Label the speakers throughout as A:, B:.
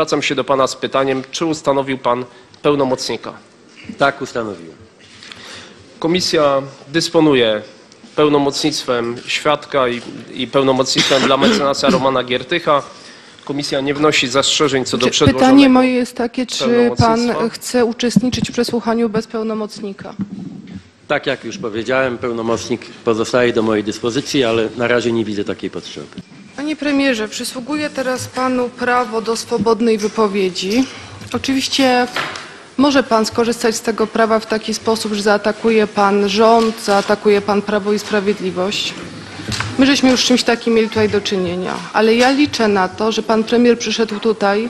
A: Zwracam się do pana z pytaniem, czy ustanowił pan pełnomocnika?
B: Tak ustanowiłem.
A: Komisja dysponuje pełnomocnictwem świadka i, i pełnomocnictwem dla mecenasa Romana Giertycha. Komisja nie wnosi zastrzeżeń co do
C: Czy-
A: przedłożonego.
C: Pytanie moje jest takie, czy pan chce uczestniczyć w przesłuchaniu bez pełnomocnika?
B: Tak jak już powiedziałem, pełnomocnik pozostaje do mojej dyspozycji, ale na razie nie widzę takiej potrzeby.
C: Panie premierze, przysługuje teraz panu prawo do swobodnej wypowiedzi. Oczywiście może pan skorzystać z tego prawa w taki sposób, że zaatakuje pan rząd, zaatakuje pan Prawo i Sprawiedliwość. My żeśmy już z czymś takim mieli tutaj do czynienia, ale ja liczę na to, że pan premier przyszedł tutaj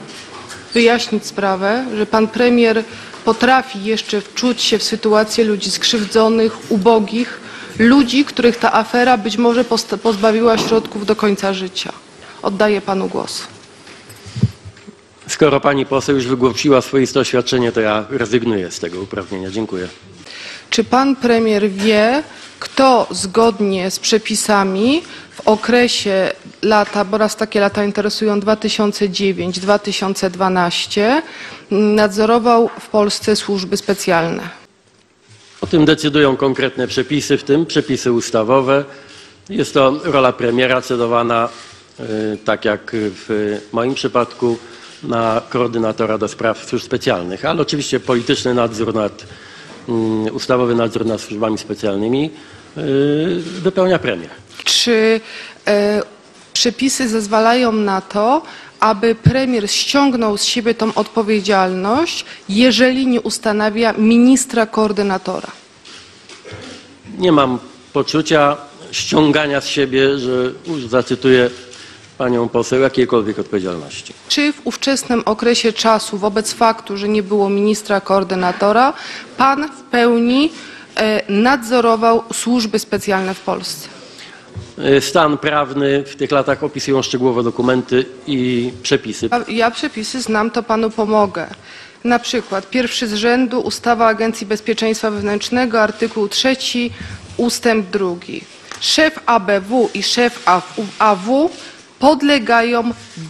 C: wyjaśnić sprawę, że pan premier potrafi jeszcze wczuć się w sytuację ludzi skrzywdzonych, ubogich, ludzi, których ta afera być może pozbawiła środków do końca życia. Oddaję panu głos.
B: Skoro pani poseł już wygłosiła swoiste oświadczenie, to ja rezygnuję z tego uprawnienia. Dziękuję.
C: Czy pan premier wie, kto zgodnie z przepisami w okresie lata, bo raz takie lata interesują 2009-2012, nadzorował w Polsce służby specjalne?
B: O tym decydują konkretne przepisy, w tym przepisy ustawowe. Jest to rola premiera cedowana, y, tak jak w moim przypadku, na koordynatora do spraw służb specjalnych, ale oczywiście polityczny nadzór nad, mm, ustawowy nadzór nad służbami specjalnymi y, wypełnia premier.
C: Czy e, przepisy zezwalają na to, aby premier ściągnął z siebie tą odpowiedzialność, jeżeli nie ustanawia ministra koordynatora?
B: Nie mam poczucia ściągania z siebie, że już zacytuję panią poseł, jakiejkolwiek odpowiedzialności.
C: Czy w ówczesnym okresie czasu, wobec faktu, że nie było ministra koordynatora, pan w pełni e, nadzorował służby specjalne w Polsce?
B: Y, Stan prawny w tych latach opisują szczegółowo dokumenty i przepisy.
C: Ja- Ja przepisy znam, to panu pomogę. Na przykład pierwszy z rzędu ustawa Agencji Bezpieczeństwa Wewnętrznego, artykuł trzeci, ustęp drugi. Szef ABW i szef AW podlegają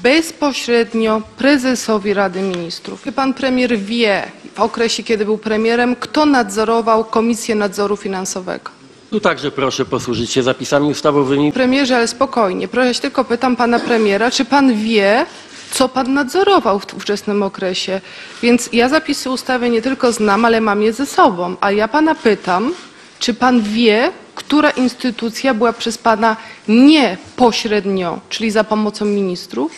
C: bezpośrednio prezesowi Rady Ministrów. Czy pan premier wie w okresie, kiedy był premierem, kto nadzorował Komisję Nadzoru Finansowego?
B: Tu także proszę posłużyć się zapisami ustawowymi.
C: Premierze, ale spokojnie. Proszę, ja tylko pytam pana premiera, czy pan wie, co pan nadzorował w ówczesnym okresie? Więc ja zapisy ustawy nie tylko znam, ale mam je ze sobą. A ja pana pytam, czy pan wie, która instytucja była przez pana nie pośrednio, czyli za pomocą ministrów,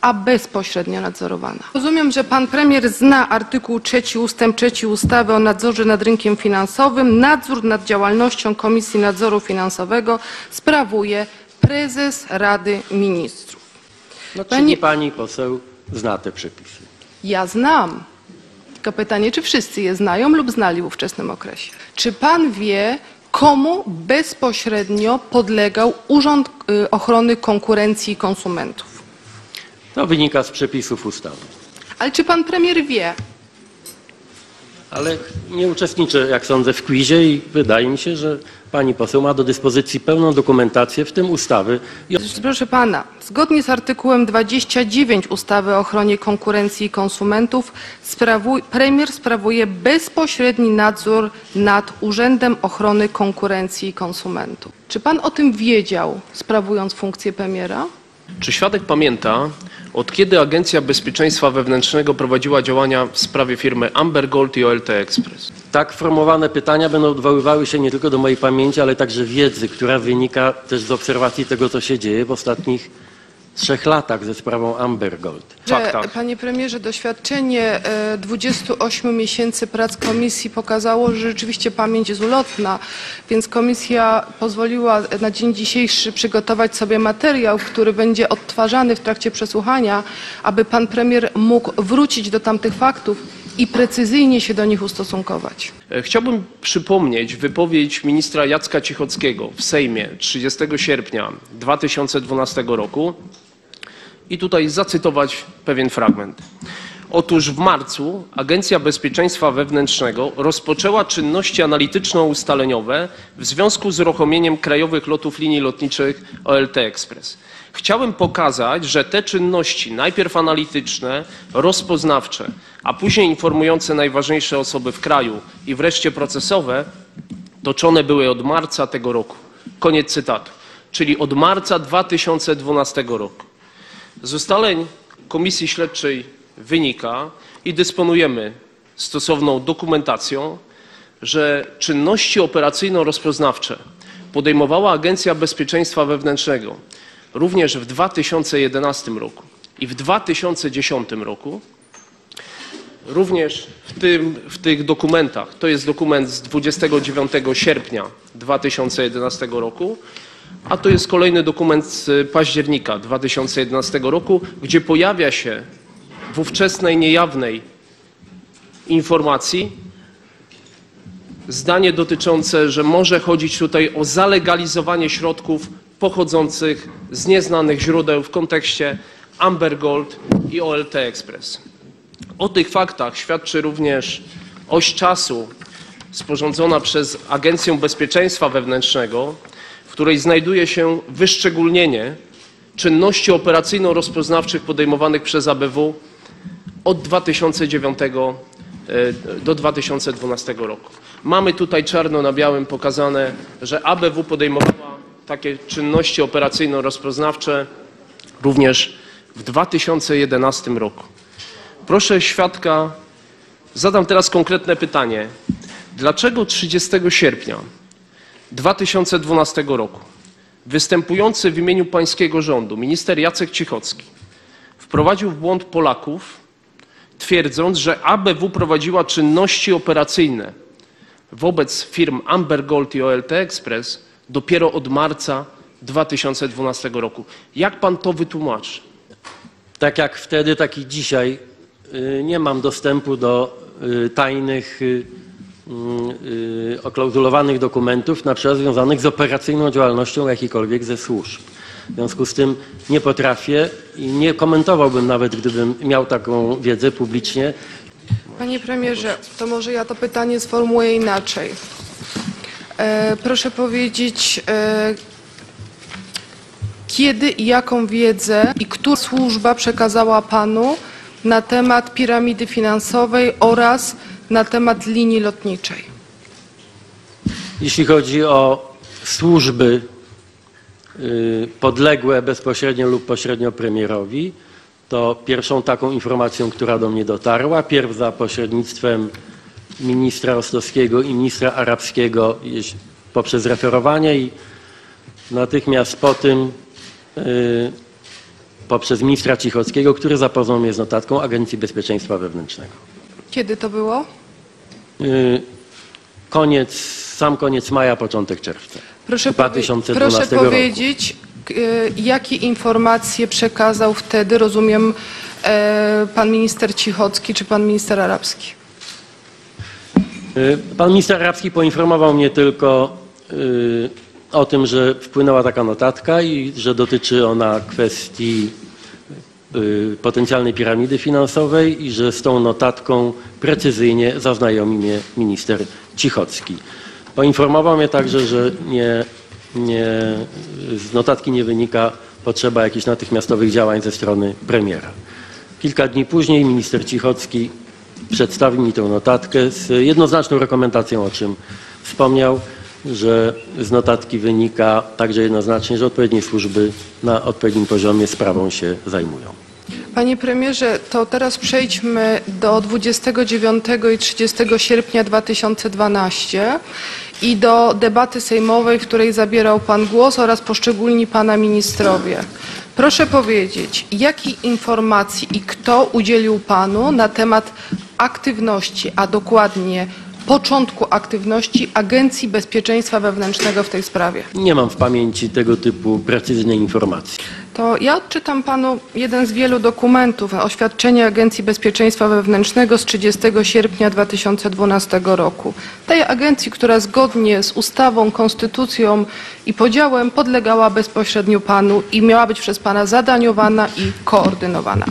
C: a bezpośrednio nadzorowana. Rozumiem, że pan premier zna artykuł 3 ustęp 3 ustawy o nadzorze nad rynkiem finansowym. Nadzór nad działalnością Komisji Nadzoru Finansowego sprawuje prezes Rady Ministrów.
B: No,
C: Pani-
B: czyli pani poseł zna te przepisy.
C: Ja znam. Tylko pytanie, czy wszyscy je znają lub znali w ówczesnym okresie. Czy pan wie, komu bezpośrednio podlegał Urząd y, Ochrony Konkurencji i Konsumentów?
B: To wynika z przepisów ustawy.
C: Ale czy pan premier wie,
B: Ale nie uczestniczę, jak sądzę, w quizie i wydaje mi się, że pani poseł ma do dyspozycji pełną dokumentację, w tym ustawy. I
C: Proszę pana, zgodnie z artykułem 29 ustawy o ochronie konkurencji i konsumentów sprawuj, premier sprawuje bezpośredni nadzór nad Urzędem Ochrony Konkurencji i Konsumentów. Czy pan o tym wiedział, sprawując funkcję premiera?
A: Czy świadek pamięta, od kiedy Agencja Bezpieczeństwa Wewnętrznego prowadziła działania w sprawie firmy Amber Gold i OLT Express?
B: tak formułowane pytania będą odwoływały się nie tylko do mojej pamięci, ale także wiedzy, która wynika też z obserwacji tego, co się dzieje w ostatnich trzech latach ze sprawą Amber Gold.
C: Że,
A: Faktach.
C: panie premierze, doświadczenie e, 28 miesięcy prac komisji pokazało, że rzeczywiście pamięć jest ulotna, więc komisja pozwoliła na dzień dzisiejszy przygotować sobie materiał, który będzie odtwarzany w trakcie przesłuchania, aby pan premier mógł wrócić do tamtych faktów i precyzyjnie się do nich ustosunkować.
A: E, Chciałbym przypomnieć wypowiedź ministra Jacka Cichockiego w Sejmie 30 sierpnia 2012 roku i tutaj zacytować pewien fragment. Otóż w marcu Agencja Bezpieczeństwa Wewnętrznego rozpoczęła czynności analityczno-ustaleniowe w związku z uruchomieniem krajowych lotów linii lotniczych OLT Express. Chciałem pokazać, że te czynności, najpierw analityczne, rozpoznawcze, a później informujące najważniejsze osoby w kraju i wreszcie procesowe, toczone były od marca tego roku. Koniec cytatu. Czyli od marca 2012 roku. Z ustaleń Komisji Śledczej wynika i dysponujemy stosowną dokumentacją, że czynności operacyjno-rozpoznawcze podejmowała Agencja Bezpieczeństwa Wewnętrznego również w 2011 roku i w 2010 roku. Również w, tym, w tych dokumentach, to jest dokument z 29 sierpnia 2011 roku, a to jest kolejny dokument z października 2011 roku, gdzie pojawia się w ówczesnej niejawnej informacji zdanie dotyczące, że może chodzić tutaj o zalegalizowanie środków pochodzących z nieznanych źródeł w kontekście Amber Gold i OLT Express. O tych faktach świadczy również oś czasu sporządzona przez Agencję Bezpieczeństwa Wewnętrznego, której znajduje się wyszczególnienie czynności operacyjno-rozpoznawczych podejmowanych przez ABW od 2009 e, do 2012 roku. Mamy tutaj czarno na białym pokazane, że ABW podejmowała takie czynności operacyjno-rozpoznawcze również w 2011 roku. Proszę świadka, zadam teraz konkretne pytanie. Dlaczego 30 sierpnia 2012 roku występujący w imieniu pańskiego rządu minister Jacek Cichocki wprowadził w błąd Polaków, twierdząc, że ABW prowadziła czynności operacyjne wobec firm Amber Gold i OLT Express dopiero od marca 2012 roku. Jak pan to wytłumaczy?
B: Tak jak wtedy, tak i dzisiaj y, nie mam dostępu do y, tajnych, y, oklauzulowanych dokumentów, na przykład związanych z operacyjną działalnością jakiejkolwiek ze służb. W związku z tym nie potrafię i nie komentowałbym nawet, gdybym miał taką wiedzę publicznie.
C: Panie premierze, to może ja to pytanie sformułuję inaczej. E, proszę powiedzieć, e, kiedy i jaką wiedzę i która służba przekazała panu na temat piramidy finansowej oraz na temat linii lotniczej?
B: Jeśli chodzi o służby y, podległe bezpośrednio lub pośrednio premierowi, to pierwszą taką informacją, która do mnie dotarła, pierw za pośrednictwem ministra Rostowskiego i ministra Arabskiego poprzez referowanie i natychmiast po tym y, poprzez ministra Cichockiego, który zapoznał mnie z notatką Agencji Bezpieczeństwa Wewnętrznego.
C: Kiedy to było?
B: Y, Koniec, sam koniec maja, początek czerwca.
C: Proszę, powie-
B: 2012
C: proszę
B: roku.
C: powiedzieć, e, jakie informacje przekazał wtedy, rozumiem, e, pan minister Cichocki czy pan minister Arabski?
B: Y, Pan minister Arabski poinformował mnie tylko y, o tym, że wpłynęła taka notatka i że dotyczy ona kwestii y, potencjalnej piramidy finansowej i że z tą notatką precyzyjnie zaznajomi mnie minister Cichocki. Poinformował mnie także, że nie, nie, z notatki nie wynika potrzeba jakichś natychmiastowych działań ze strony premiera. Kilka dni później minister Cichocki przedstawił mi tę notatkę z jednoznaczną rekomendacją, o czym wspomniał, że z notatki wynika także jednoznacznie, że odpowiednie służby na odpowiednim poziomie sprawą się zajmują.
C: Panie premierze, to teraz przejdźmy do 29 i 30 sierpnia 2012 i do debaty sejmowej, w której zabierał pan głos oraz poszczególni pana ministrowie. Proszę powiedzieć, jakiej informacji i kto udzielił panu na temat aktywności, a dokładnie początku aktywności Agencji Bezpieczeństwa Wewnętrznego w tej sprawie?
B: Nie mam w pamięci tego typu precyzyjnej informacji.
C: To ja odczytam panu jeden z wielu dokumentów, oświadczenie Agencji Bezpieczeństwa Wewnętrznego z 30 sierpnia 2012 roku. Tej agencji, która zgodnie z ustawą, konstytucją i podziałem podlegała bezpośrednio panu i miała być przez pana zadaniowana i koordynowana.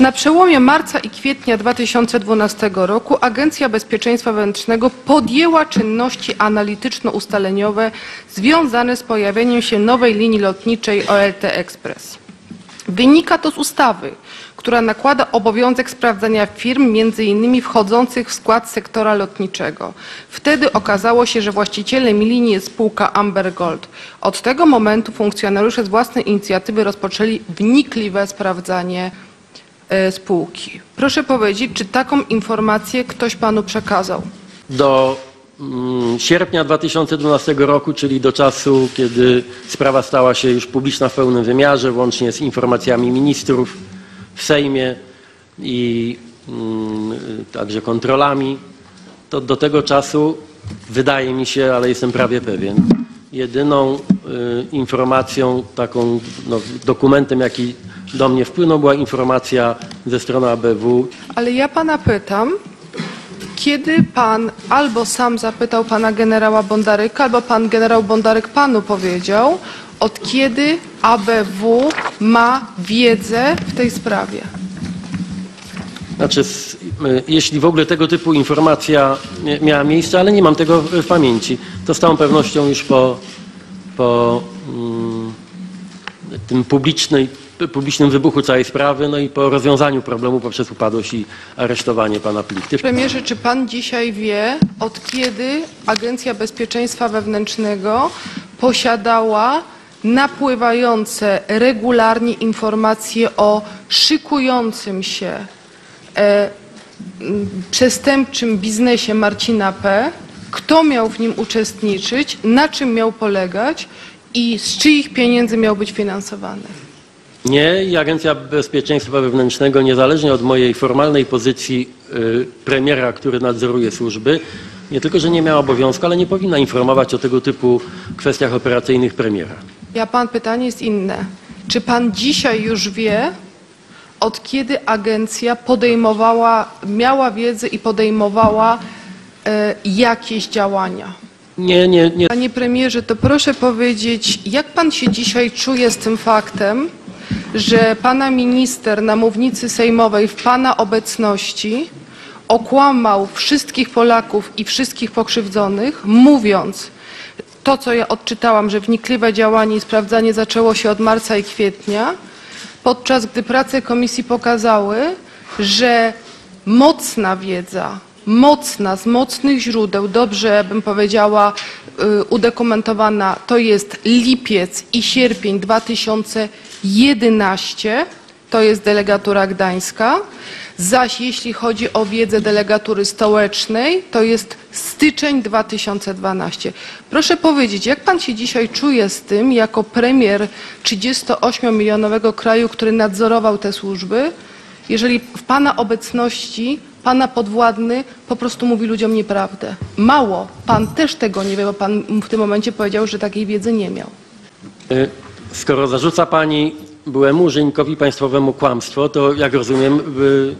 C: Na przełomie marca i kwietnia 2012 roku Agencja Bezpieczeństwa Wewnętrznego podjęła czynności analityczno-ustaleniowe związane z pojawieniem się nowej linii lotniczej OLT Express. Wynika to z ustawy, która nakłada obowiązek sprawdzania firm, między innymi wchodzących w skład sektora lotniczego. Wtedy okazało się, że właścicielem linii jest spółka Amber Gold. Od tego momentu funkcjonariusze z własnej inicjatywy rozpoczęli wnikliwe sprawdzanie spółki. Proszę powiedzieć, czy taką informację ktoś panu przekazał?
B: Do mm, sierpnia 2012 roku, czyli do czasu, kiedy sprawa stała się już publiczna w pełnym wymiarze, łącznie z informacjami ministrów w Sejmie i mm, także kontrolami, to do tego czasu wydaje mi się, ale jestem prawie pewien, jedyną y, informacją, taką no, dokumentem, jaki do mnie wpłynął, była informacja ze strony ABW
C: Ale ja pana pytam, kiedy pan albo sam zapytał pana generała Bondaryka, albo pan generał Bondaryk panu powiedział, od kiedy ABW ma wiedzę w tej sprawie?
B: Znaczy, y, jeśli w ogóle tego typu informacja mia- miała miejsce, ale nie mam tego w pamięci, to z całą pewnością już po, po mm, tym publicznej, publicznym wybuchu całej sprawy, no i po rozwiązaniu problemu poprzez upadłość i aresztowanie pana Plichty.
C: Premierze, czy pan dzisiaj wie, od kiedy Agencja Bezpieczeństwa Wewnętrznego posiadała napływające regularnie informacje o szykującym się e, przestępczym biznesie Marcina P., kto miał w nim uczestniczyć, na czym miał polegać i z czyich pieniędzy miał być finansowany?
B: Nie i Agencja Bezpieczeństwa Wewnętrznego, niezależnie od mojej formalnej pozycji y, premiera, który nadzoruje służby, nie tylko, że nie miała obowiązku, ale nie powinna informować o tego typu kwestiach operacyjnych premiera.
C: Ja pan pytanie jest inne. Czy pan dzisiaj już wie, od kiedy agencja podejmowała, miała wiedzę i podejmowała jakieś działania?
B: Nie, nie, nie.
C: Panie premierze, to proszę powiedzieć, jak pan się dzisiaj czuje z tym faktem, że pana minister na mównicy sejmowej w pana obecności okłamał wszystkich Polaków i wszystkich pokrzywdzonych, mówiąc to, co ja odczytałam, że wnikliwe działanie i sprawdzanie zaczęło się od marca i kwietnia, podczas gdy prace komisji pokazały, że mocna wiedza, mocna, z mocnych źródeł, dobrze bym powiedziała, y, udokumentowana, to jest lipiec i sierpień 2011, to jest delegatura gdańska, zaś jeśli chodzi o wiedzę delegatury stołecznej, to jest styczeń 2012. Proszę powiedzieć, jak pan się dzisiaj czuje z tym, jako premier 38-milionowego kraju, który nadzorował te służby, jeżeli w pana obecności pana podwładny po prostu mówi ludziom nieprawdę? Mało, pan też tego nie wie, bo pan w tym momencie powiedział, że takiej wiedzy nie miał.
B: Y, Skoro zarzuca pani byłemu urzędnikowi państwowemu kłamstwo, to jak rozumiem, w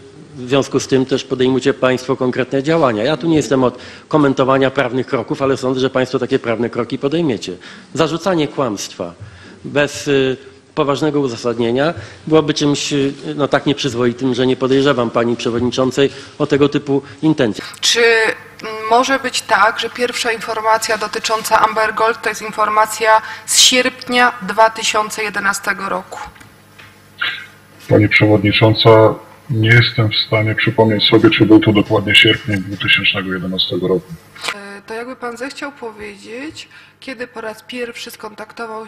B: związku z tym też podejmujecie państwo konkretne działania. Ja tu nie jestem od komentowania prawnych kroków, ale sądzę, że państwo takie prawne kroki podejmiecie. Zarzucanie kłamstwa bez y, poważnego uzasadnienia byłoby czymś y, no, tak nieprzyzwoitym, że nie podejrzewam pani przewodniczącej o tego typu intencje.
C: Czy może być tak, że pierwsza informacja dotycząca Amber Gold to jest informacja z sierpnia 2011 roku?
D: Pani Przewodnicząca, nie jestem w stanie przypomnieć sobie, czy był to dokładnie sierpień 2011 roku.
C: To jakby pan zechciał powiedzieć, kiedy po raz pierwszy skontaktował,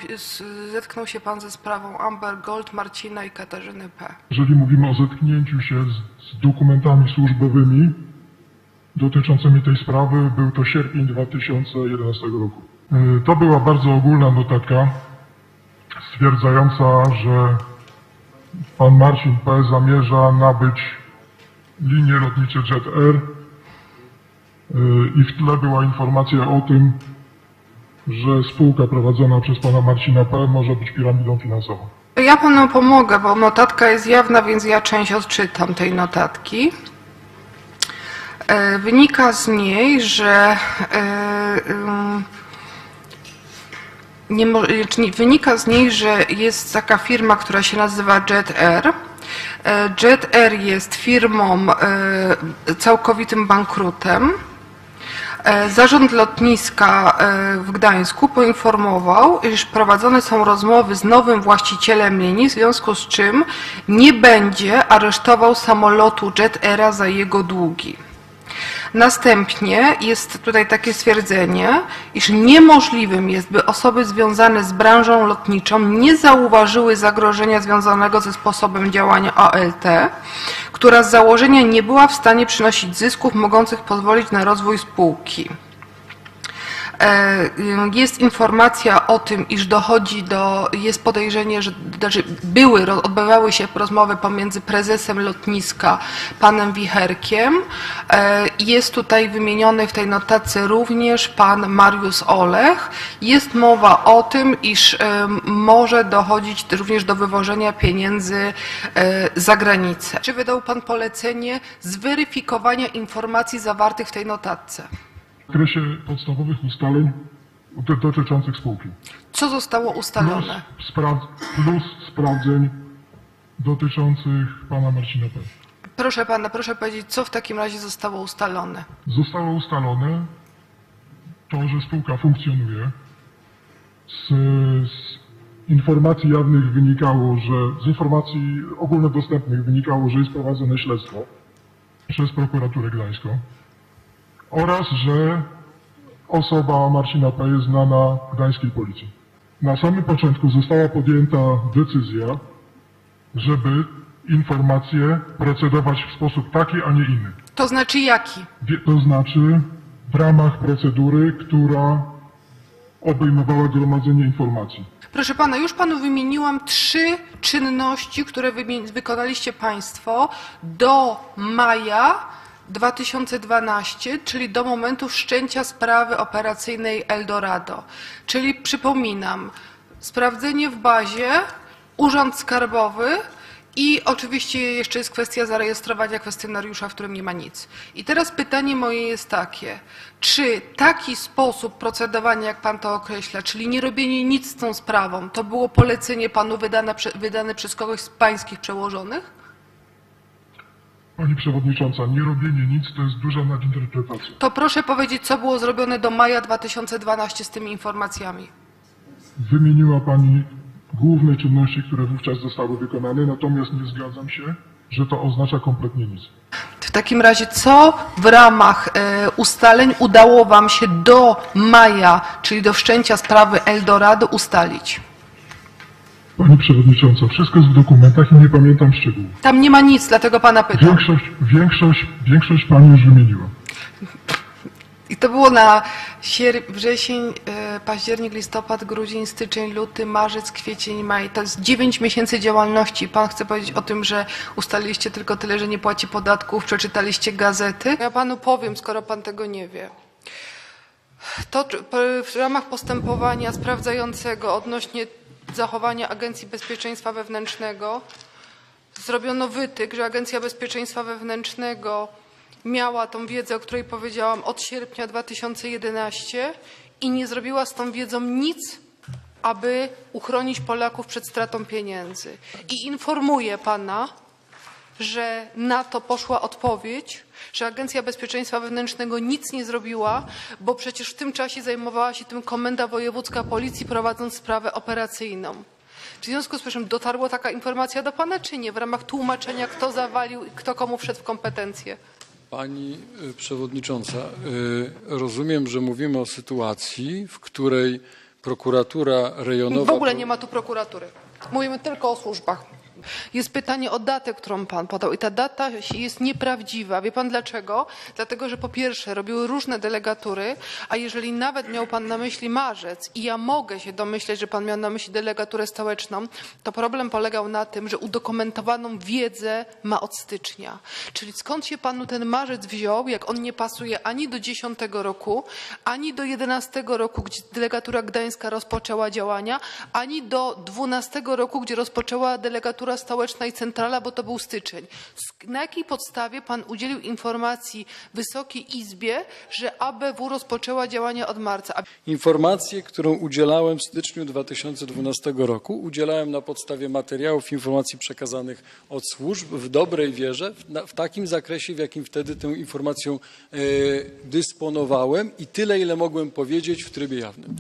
C: zetknął się pan ze sprawą Amber Gold, Marcina i Katarzyny P.
E: Jeżeli mówimy o zetknięciu się z, z dokumentami służbowymi dotyczącymi tej sprawy, był to sierpień 2011 roku. Y, To była bardzo ogólna notatka stwierdzająca, że pan Marcin P. zamierza nabyć linie lotnicze Jet Air i w tle była informacja o tym, że spółka prowadzona przez pana Marcina P. może być piramidą finansową.
C: Ja panu pomogę, bo notatka jest jawna, więc ja część odczytam tej notatki. E, Wynika z niej, że e, ym, nie, wynika z niej, że jest taka firma, która się nazywa Jet Air. E, Jet Air jest firmą całkowitym bankrutem. E, Zarząd lotniska e, w Gdańsku poinformował, iż prowadzone są rozmowy z nowym właścicielem linii, w związku z czym nie będzie aresztował samolotu Jet Aira za jego długi. Następnie jest tutaj takie stwierdzenie, iż niemożliwym jest, by osoby związane z branżą lotniczą nie zauważyły zagrożenia związanego ze sposobem działania OLT, która z założenia nie była w stanie przynosić zysków mogących pozwolić na rozwój spółki. E, Jest informacja o tym, iż dochodzi do, jest podejrzenie, że znaczy były, odbywały się rozmowy pomiędzy prezesem lotniska, panem Wicherkiem. E, Jest tutaj wymieniony w tej notatce również pan Mariusz Olech. Jest mowa o tym, iż e, może dochodzić również do wywożenia pieniędzy za granicę. Czy wydał pan polecenie zweryfikowania informacji zawartych w tej notatce?
E: W zakresie podstawowych ustaleń do- dotyczących spółki.
C: Co zostało
E: Plus,
C: ustalone?
E: spra- plus sprawdzeń dotyczących pana Marcina P.
C: Proszę pana, proszę powiedzieć, co w takim razie zostało ustalone?
E: Zostało ustalone to, że spółka funkcjonuje. Z, z informacji jawnych wynikało, że z informacji ogólnodostępnych wynikało, że jest prowadzone śledztwo przez prokuraturę gdańską oraz, że osoba Marcina P. jest znana gdańskiej policji. Na samym początku została podjęta decyzja, żeby informacje procedować w sposób taki, a nie inny.
C: To znaczy jaki?
E: To znaczy w ramach procedury, która obejmowała gromadzenie informacji.
C: Proszę pana, już panu wymieniłam trzy czynności, które wykonaliście państwo do maja 2012, czyli do momentu wszczęcia sprawy operacyjnej Eldorado. Czyli przypominam, sprawdzenie w bazie, urząd skarbowy i oczywiście jeszcze jest kwestia zarejestrowania kwestionariusza, w którym nie ma nic. I teraz pytanie moje jest takie, czy taki sposób procedowania, jak pan to określa, czyli nie robienie nic z tą sprawą, to było polecenie panu wydane, wydane przez kogoś z pańskich przełożonych?
E: Pani Przewodnicząca, nie robienie nic to jest duża nadinterpretacja.
C: To proszę powiedzieć, co było zrobione do maja 2012 z tymi informacjami.
E: Wymieniła Pani główne czynności, które wówczas zostały wykonane, natomiast nie zgadzam się, że to oznacza kompletnie nic.
C: W takim razie, co w ramach e, ustaleń udało Wam się do maja, czyli do wszczęcia sprawy Eldorado, ustalić?
E: Pani Przewodnicząca, wszystko jest w dokumentach i nie pamiętam szczegółów.
C: Tam nie ma nic, dlatego Pana pytam.
E: Większość, większość, większość Pani już wymieniła.
C: I to było na sier- wrzesień, e, październik, listopad, grudzień, styczeń, luty, marzec, kwiecień, maj. To jest dziewięć miesięcy działalności. Pan chce powiedzieć o tym, że ustaliliście tylko tyle, że nie płaci podatków, przeczytaliście gazety? Ja Panu powiem, skoro Pan tego nie wie. To w ramach postępowania sprawdzającego odnośnie zachowania Agencji Bezpieczeństwa Wewnętrznego zrobiono wytyk, że Agencja Bezpieczeństwa Wewnętrznego miała tą wiedzę, o której powiedziałam, od sierpnia 2011 i nie zrobiła z tą wiedzą nic, aby uchronić Polaków przed stratą pieniędzy. I informuję pana, że na to poszła odpowiedź, że Agencja Bezpieczeństwa Wewnętrznego nic nie zrobiła, bo przecież w tym czasie zajmowała się tym Komenda Wojewódzka Policji, prowadząc sprawę operacyjną. Czy w związku z czym dotarła taka informacja do Pana, czy nie, w ramach tłumaczenia, kto zawalił i kto komu wszedł w kompetencje?
F: Pani y, Przewodnicząca, y, rozumiem, że mówimy o sytuacji, w której prokuratura rejonowa...
C: W ogóle nie ma tu prokuratury. Mówimy tylko o służbach. Jest pytanie o datę, którą pan podał i ta data jest nieprawdziwa. Wie pan dlaczego? Dlatego, że po pierwsze robiły różne delegatury, a jeżeli nawet miał pan na myśli marzec i ja mogę się domyśleć, że pan miał na myśli delegaturę stołeczną, to problem polegał na tym, że udokumentowaną wiedzę ma od stycznia. Czyli skąd się panu ten marzec wziął, jak on nie pasuje ani do 10 roku, ani do 11 roku, gdzie delegatura gdańska rozpoczęła działania, ani do 12 roku, gdzie rozpoczęła delegatura stołeczna i centrala, bo to był styczeń. Na jakiej podstawie pan udzielił informacji Wysokiej Izbie, że ABW rozpoczęła działania od marca?
F: Informację, którą udzielałem w styczniu 2012 roku, udzielałem na podstawie materiałów, informacji przekazanych od służb w dobrej wierze, w, na, w takim zakresie, w jakim wtedy tą informacją e, dysponowałem i tyle, ile mogłem powiedzieć w trybie jawnym.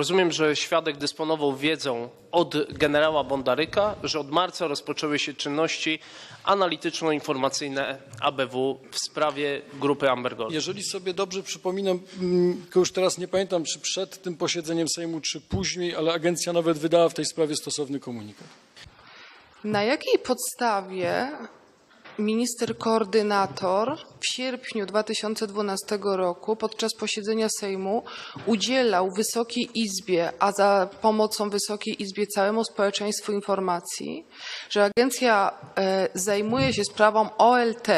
A: Rozumiem, że świadek dysponował wiedzą od generała Bondaryka, że od marca rozpoczęły się czynności analityczno-informacyjne ABW w sprawie grupy Amber Gold.
F: Jeżeli sobie dobrze przypominam, mm, tylko już teraz nie pamiętam, czy przed tym posiedzeniem Sejmu, czy później, ale agencja nawet wydała w tej sprawie stosowny komunikat.
C: Na jakiej podstawie minister koordynator w sierpniu 2012 roku podczas posiedzenia Sejmu udzielał Wysokiej Izbie, a za pomocą Wysokiej Izbie całemu społeczeństwu informacji, że agencja e, zajmuje się sprawą OLT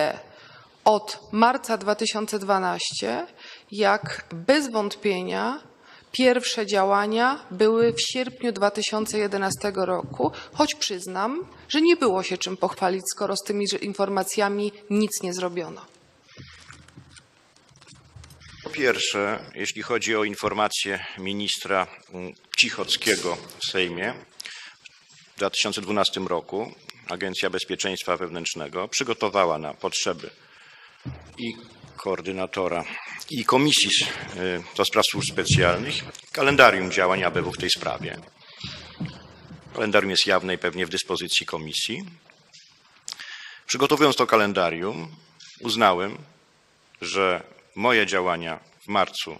C: od marca 2012, jak bez wątpienia Pierwsze działania były w sierpniu 2011 roku, choć przyznam, że nie było się czym pochwalić, skoro z tymi informacjami nic nie zrobiono.
G: Po pierwsze, jeśli chodzi o informację ministra mm, Cichockiego w Sejmie, w 2012 roku Agencja Bezpieczeństwa Wewnętrznego przygotowała na potrzeby i koordynatora i komisji y, do spraw służb specjalnych kalendarium działań ABW w tej sprawie. Kalendarium jest jawne i pewnie w dyspozycji komisji. Przygotowując to kalendarium, uznałem, że moje działania w marcu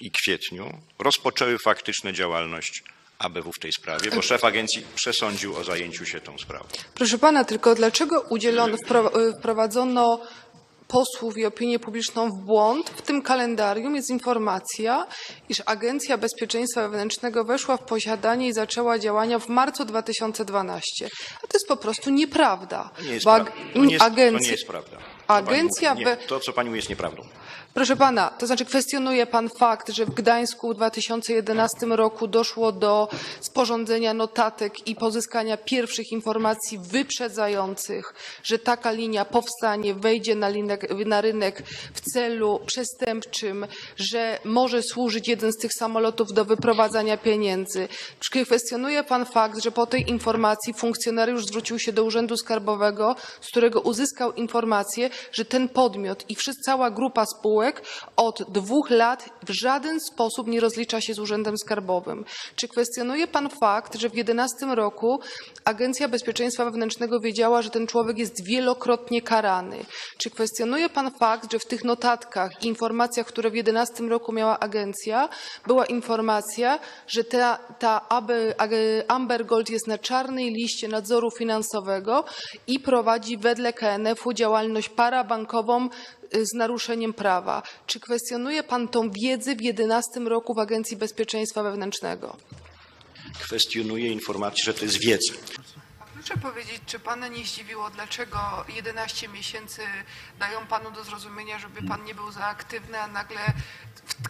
G: i kwietniu rozpoczęły faktyczną działalność ABW w tej sprawie, bo szef agencji przesądził o zajęciu się tą sprawą.
C: Proszę pana, tylko dlaczego udzielono, wpro- wprowadzono posłów i opinię publiczną w błąd? W tym kalendarium jest informacja, iż Agencja Bezpieczeństwa Wewnętrznego weszła w posiadanie i zaczęła działania w marcu 2012. A to jest po prostu nieprawda.
G: To nie jest, pra- to nie jest, to nie
C: agencja-
G: jest prawda. Co
C: Agencja
G: mówi. Nie, to, co pani mówi, jest nieprawdą.
C: Proszę pana, to znaczy kwestionuje pan fakt, że w Gdańsku w 2011 roku doszło do sporządzenia notatek i pozyskania pierwszych informacji wyprzedzających, że taka linia powstanie, wejdzie na, linek, na rynek w celu przestępczym, że może służyć jeden z tych samolotów do wyprowadzania pieniędzy. Kwestionuje pan fakt, że po tej informacji funkcjonariusz zwrócił się do Urzędu Skarbowego, z którego uzyskał informację, że ten podmiot i cała grupa spółek od dwóch lat w żaden sposób nie rozlicza się z Urzędem Skarbowym. Czy kwestionuje pan fakt, że w 2011 roku Agencja Bezpieczeństwa Wewnętrznego wiedziała, że ten człowiek jest wielokrotnie karany? Czy kwestionuje pan fakt, że w tych notatkach i informacjach, które w 2011 roku miała agencja, była informacja, że ta, ta Amber Gold jest na czarnej liście nadzoru finansowego i prowadzi wedle KNF-u działalność parabankową z naruszeniem prawa. Czy kwestionuje pan tą wiedzę w 2011 roku w Agencji Bezpieczeństwa Wewnętrznego?
G: Kwestionuję informację, że to jest wiedza.
C: Proszę powiedzieć, czy pana nie zdziwiło, dlaczego 11 miesięcy dają panu do zrozumienia, żeby pan nie był za aktywny, a nagle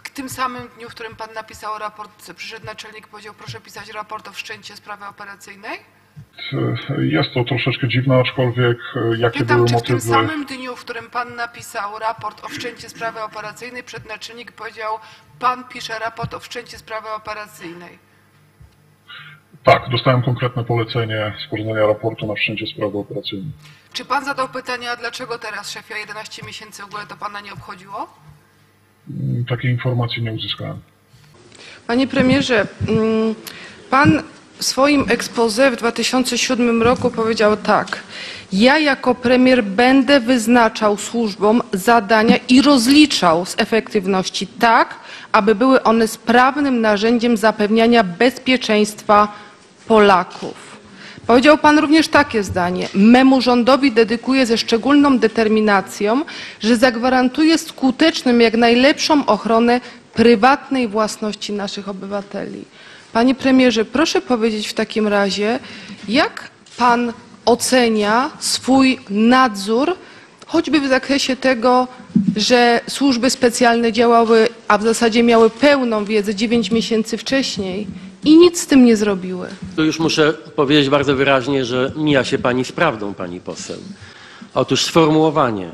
C: w tym samym dniu, w którym pan napisał raport, przyszedł naczelnik i powiedział, proszę pisać raport o wszczęcie sprawy operacyjnej?
D: Jest to troszeczkę dziwne, aczkolwiek e, jakie
C: Pytam,
D: były
C: czy w tym
D: motywy...
C: samym dniu, w którym pan napisał raport o wszczęciu sprawy operacyjnej, przednaczelnik powiedział, pan pisze raport o wszczęciu sprawy operacyjnej.
D: Tak, dostałem konkretne polecenie sporządzenia raportu na wszczęcie sprawy operacyjnej.
C: Czy pan zadał pytanie, a dlaczego teraz szefia 11 miesięcy w ogóle to pana nie obchodziło?
D: Mm, Takiej informacji nie uzyskałem.
C: Panie premierze, mm, pan w swoim expose w 2007 roku powiedział tak. Ja jako premier będę wyznaczał służbom zadania i rozliczał z efektywności tak, aby były one sprawnym narzędziem zapewniania bezpieczeństwa Polaków. Powiedział pan również takie zdanie. Memu rządowi dedykuję ze szczególną determinacją, że zagwarantuje skuteczną, jak najlepszą ochronę prywatnej własności naszych obywateli. Panie premierze, proszę powiedzieć w takim razie, jak pan ocenia swój nadzór, choćby w zakresie tego, że służby specjalne działały, a w zasadzie miały pełną wiedzę 9 miesięcy wcześniej i nic z tym nie zrobiły.
B: Tu już muszę powiedzieć bardzo wyraźnie, że mija się pani z prawdą, pani poseł. Otóż sformułowanie,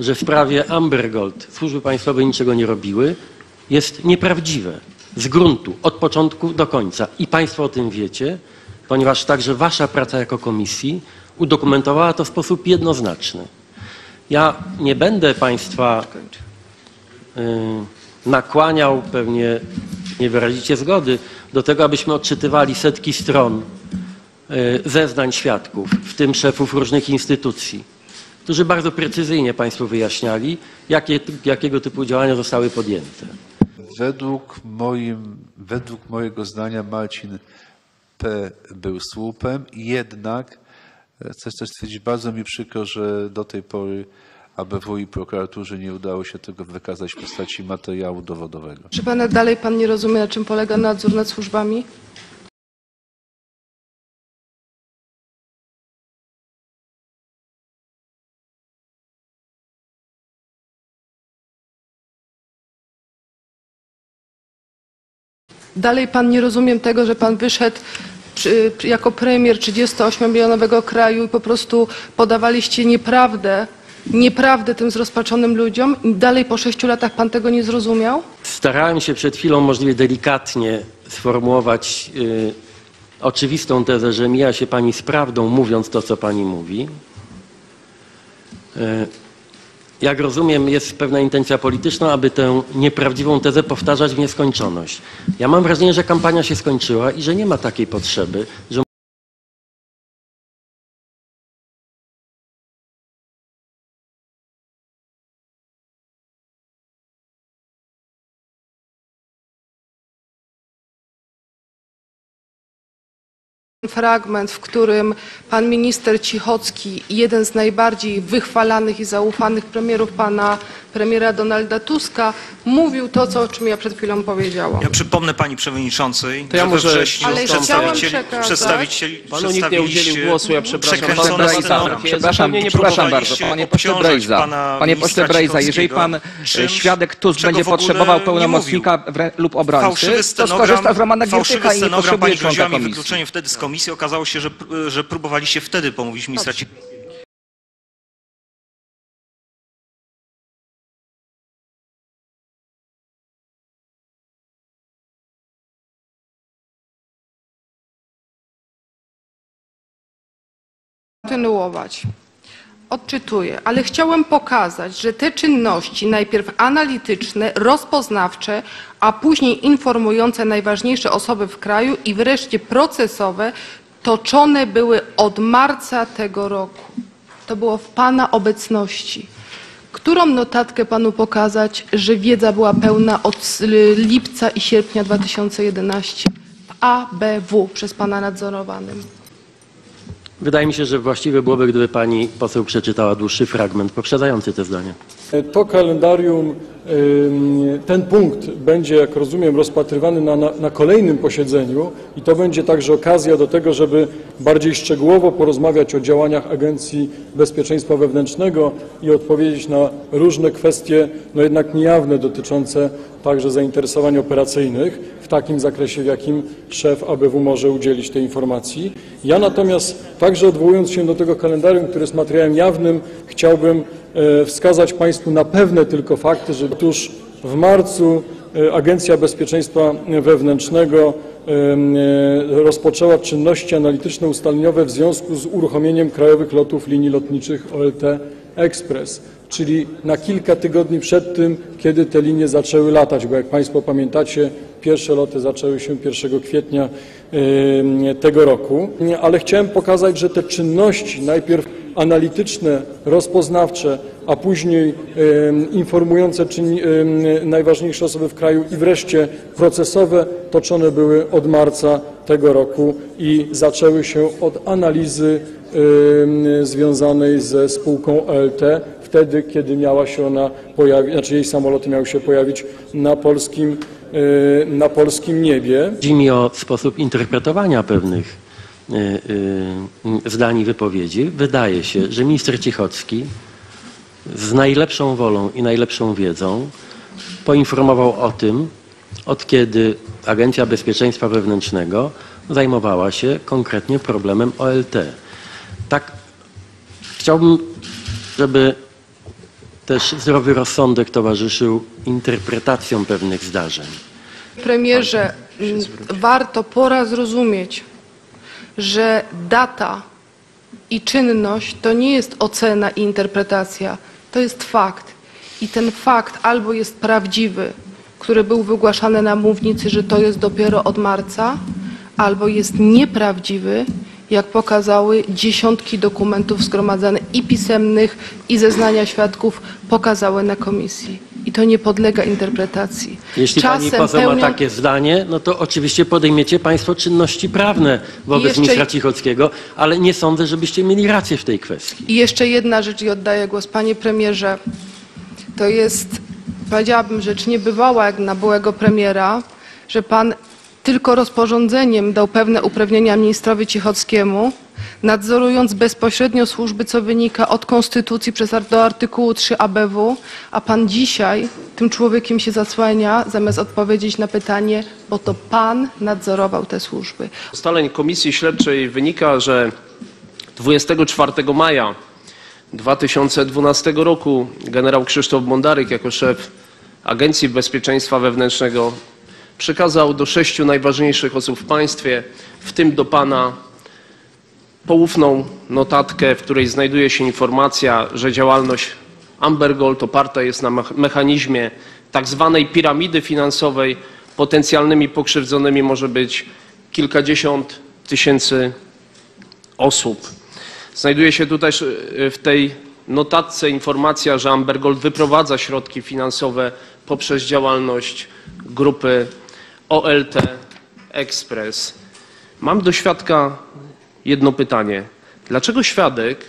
B: że w sprawie Amber Gold służby państwowe niczego nie robiły, jest nieprawdziwe. Z gruntu, od początku do końca. I państwo o tym wiecie, ponieważ także wasza praca jako komisji udokumentowała to w sposób jednoznaczny. Ja nie będę państwa y, nakłaniał, pewnie nie wyrazicie zgody, do tego, abyśmy odczytywali setki stron y, zeznań świadków, w tym szefów różnych instytucji, którzy bardzo precyzyjnie Państwu wyjaśniali, jakie, jakiego typu działania zostały podjęte.
H: Według, moim, według mojego zdania Marcin P. był słupem, jednak e, chcę też stwierdzić, bardzo mi przykro, że do tej pory ABW i prokuraturze nie udało się tego wykazać w postaci materiału dowodowego.
C: Czy pana dalej pan nie rozumie, na czym polega nadzór nad służbami? Dalej pan nie rozumiem tego, że pan wyszedł jako premier 38-milionowego kraju i po prostu podawaliście nieprawdę, nieprawdę tym zrozpaczonym ludziom dalej po sześciu latach pan tego nie zrozumiał?
B: Starałem się przed chwilą możliwie delikatnie sformułować y, oczywistą tezę, że mija się Pani z prawdą, mówiąc to, co Pani mówi. Y, jak rozumiem, jest pewna intencja polityczna, aby tę nieprawdziwą tezę powtarzać w nieskończoność. Ja mam wrażenie, że kampania się skończyła i że nie ma takiej potrzeby, że
C: fragment, w którym pan minister Cichocki, jeden z najbardziej wychwalanych i zaufanych premierów pana premiera Donalda Tuska, mówił to, co, o czym ja przed chwilą powiedziałam.
I: Ja przypomnę pani przewodniczącej,
A: To ja
I: że we
A: może
I: wrześniu
C: Ale
I: przedstawicieli,
C: przekazać-
I: przedstawicieli,
A: Panu nikt nie udzielił głosu, ja przepraszam. Pan. Brejza,
J: Przepraszam, przepraszam bardzo, panie pośle Brejza. Panie pośle Brejza, jeżeli pan e,
I: czymś,
J: świadek TUS
I: czego
J: będzie potrzebował pełnomocnika lub obrońcy, to skorzysta z Romana Giertycha i nie potrzebuje członka
I: mi
J: komisji.
I: wykluczeniem wtedy z komisji. Okazało się, że, że próbowaliście wtedy pomówić ministra Cichockiego.
C: kontynuować. Odczytuję, ale chciałem pokazać, że te czynności, najpierw analityczne, rozpoznawcze, a później informujące najważniejsze osoby w kraju i wreszcie procesowe, toczone były od marca tego roku. To było w Pana obecności. Którą notatkę Panu pokazać, że wiedza była pełna od lipca i sierpnia 2011 w ABW przez Pana nadzorowanym?
B: Wydaje mi się, że właściwe byłoby, gdyby Pani poseł przeczytała dłuższy fragment poprzedzający te zdania.
F: To kalendarium, ten punkt będzie, jak rozumiem, rozpatrywany na, na, na kolejnym posiedzeniu i to będzie także okazja do tego, żeby bardziej szczegółowo porozmawiać o działaniach Agencji Bezpieczeństwa Wewnętrznego i odpowiedzieć na różne kwestie, no jednak niejawne, dotyczące także zainteresowań operacyjnych takim zakresie, w jakim szef ABW może udzielić tej informacji. Ja natomiast także odwołując się do tego kalendarium, które jest materiałem jawnym, chciałbym e, wskazać Państwu na pewne tylko fakty, że otóż w marcu e, Agencja Bezpieczeństwa Wewnętrznego e, rozpoczęła czynności analityczne ustaleniowe w związku z uruchomieniem krajowych lotów linii lotniczych OLT Express, czyli na kilka tygodni przed tym, kiedy te linie zaczęły latać, bo jak Państwo pamiętacie, pierwsze loty zaczęły się 1 kwietnia tego roku, ale chciałem pokazać, że te czynności najpierw analityczne, rozpoznawcze, a później informujące najważniejsze osoby w kraju i wreszcie procesowe toczone były od marca tego roku i zaczęły się od analizy związanej ze spółką OLT, wtedy, kiedy miała się ona pojawić, znaczy jej samoloty miały się pojawić na polskim, y, na polskim niebie.
B: Chodzi mi o sposób interpretowania pewnych y, y, zdań i wypowiedzi. Wydaje się, że minister Cichocki z najlepszą wolą i najlepszą wiedzą poinformował o tym, od kiedy Agencja Bezpieczeństwa Wewnętrznego zajmowała się konkretnie problemem OLT. Tak chciałbym, żeby też zdrowy rozsądek towarzyszył interpretacjom pewnych zdarzeń.
C: Premierze, m, warto pora zrozumieć, że data i czynność to nie jest ocena i interpretacja, to jest fakt. I ten fakt albo jest prawdziwy, który był wygłaszany na mównicy, że to jest dopiero od marca, albo jest nieprawdziwy, jak pokazały dziesiątki dokumentów zgromadzonych i pisemnych, i zeznania świadków pokazały na komisji. I to nie podlega interpretacji.
B: Jeśli pani poseł ma
C: pełnią-
B: takie zdanie, no to oczywiście podejmiecie państwo czynności prawne wobec
C: jeszcze-
B: ministra Cichockiego, ale nie sądzę, żebyście mieli rację w tej kwestii.
C: I jeszcze jedna rzecz i oddaję głos. Panie premierze, to jest, powiedziałabym, rzecz niebywała jak na byłego premiera, że pan tylko rozporządzeniem dał pewne uprawnienia ministrowi Cichockiemu, nadzorując bezpośrednio służby, co wynika od Konstytucji przez do artykułu 3 ABW, a pan dzisiaj tym człowiekiem się zasłania, zamiast odpowiedzieć na pytanie, bo to pan nadzorował te służby.
A: Z ustaleń Komisji Śledczej wynika, że 24 maja 2012 roku generał Krzysztof Bondaryk jako szef Agencji Bezpieczeństwa Wewnętrznego przekazał do sześciu najważniejszych osób w państwie, w tym do pana, poufną notatkę, w której znajduje się informacja, że działalność Amber Gold oparta jest na mech- mechanizmie tak zwanej piramidy finansowej. Potencjalnymi pokrzywdzonymi może być kilkadziesiąt tysięcy osób. Znajduje się tutaj y, w tej notatce informacja, że Amber Gold wyprowadza środki finansowe poprzez działalność grupy OLT Express. Mam do świadka jedno pytanie. Dlaczego świadek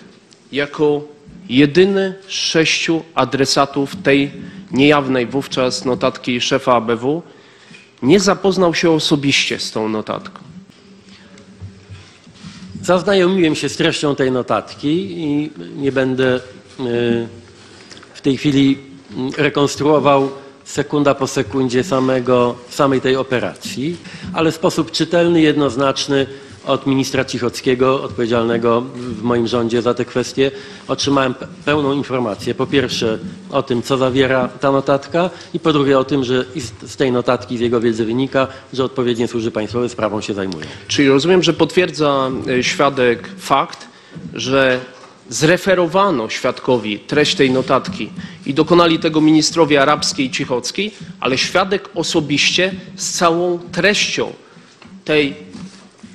A: jako jedyny z sześciu adresatów tej niejawnej wówczas notatki szefa ABW nie zapoznał się osobiście z tą notatką?
B: Zaznajomiłem się z treścią tej notatki i nie będę y, w tej chwili mm, rekonstruował sekunda po sekundzie samego, samej tej operacji, ale w sposób czytelny, jednoznaczny od ministra Cichockiego, odpowiedzialnego w moim rządzie za te kwestie, otrzymałem pe- pełną informację. Po pierwsze o tym, co zawiera ta notatka i po drugie o tym, że z tej notatki, z jego wiedzy wynika, że odpowiednie służby państwowe sprawą się zajmują.
A: Czyli rozumiem, że potwierdza e, świadek fakt, że zreferowano świadkowi treść tej notatki i dokonali tego ministrowie arabskiej i cichockiej, ale świadek osobiście z całą treścią tej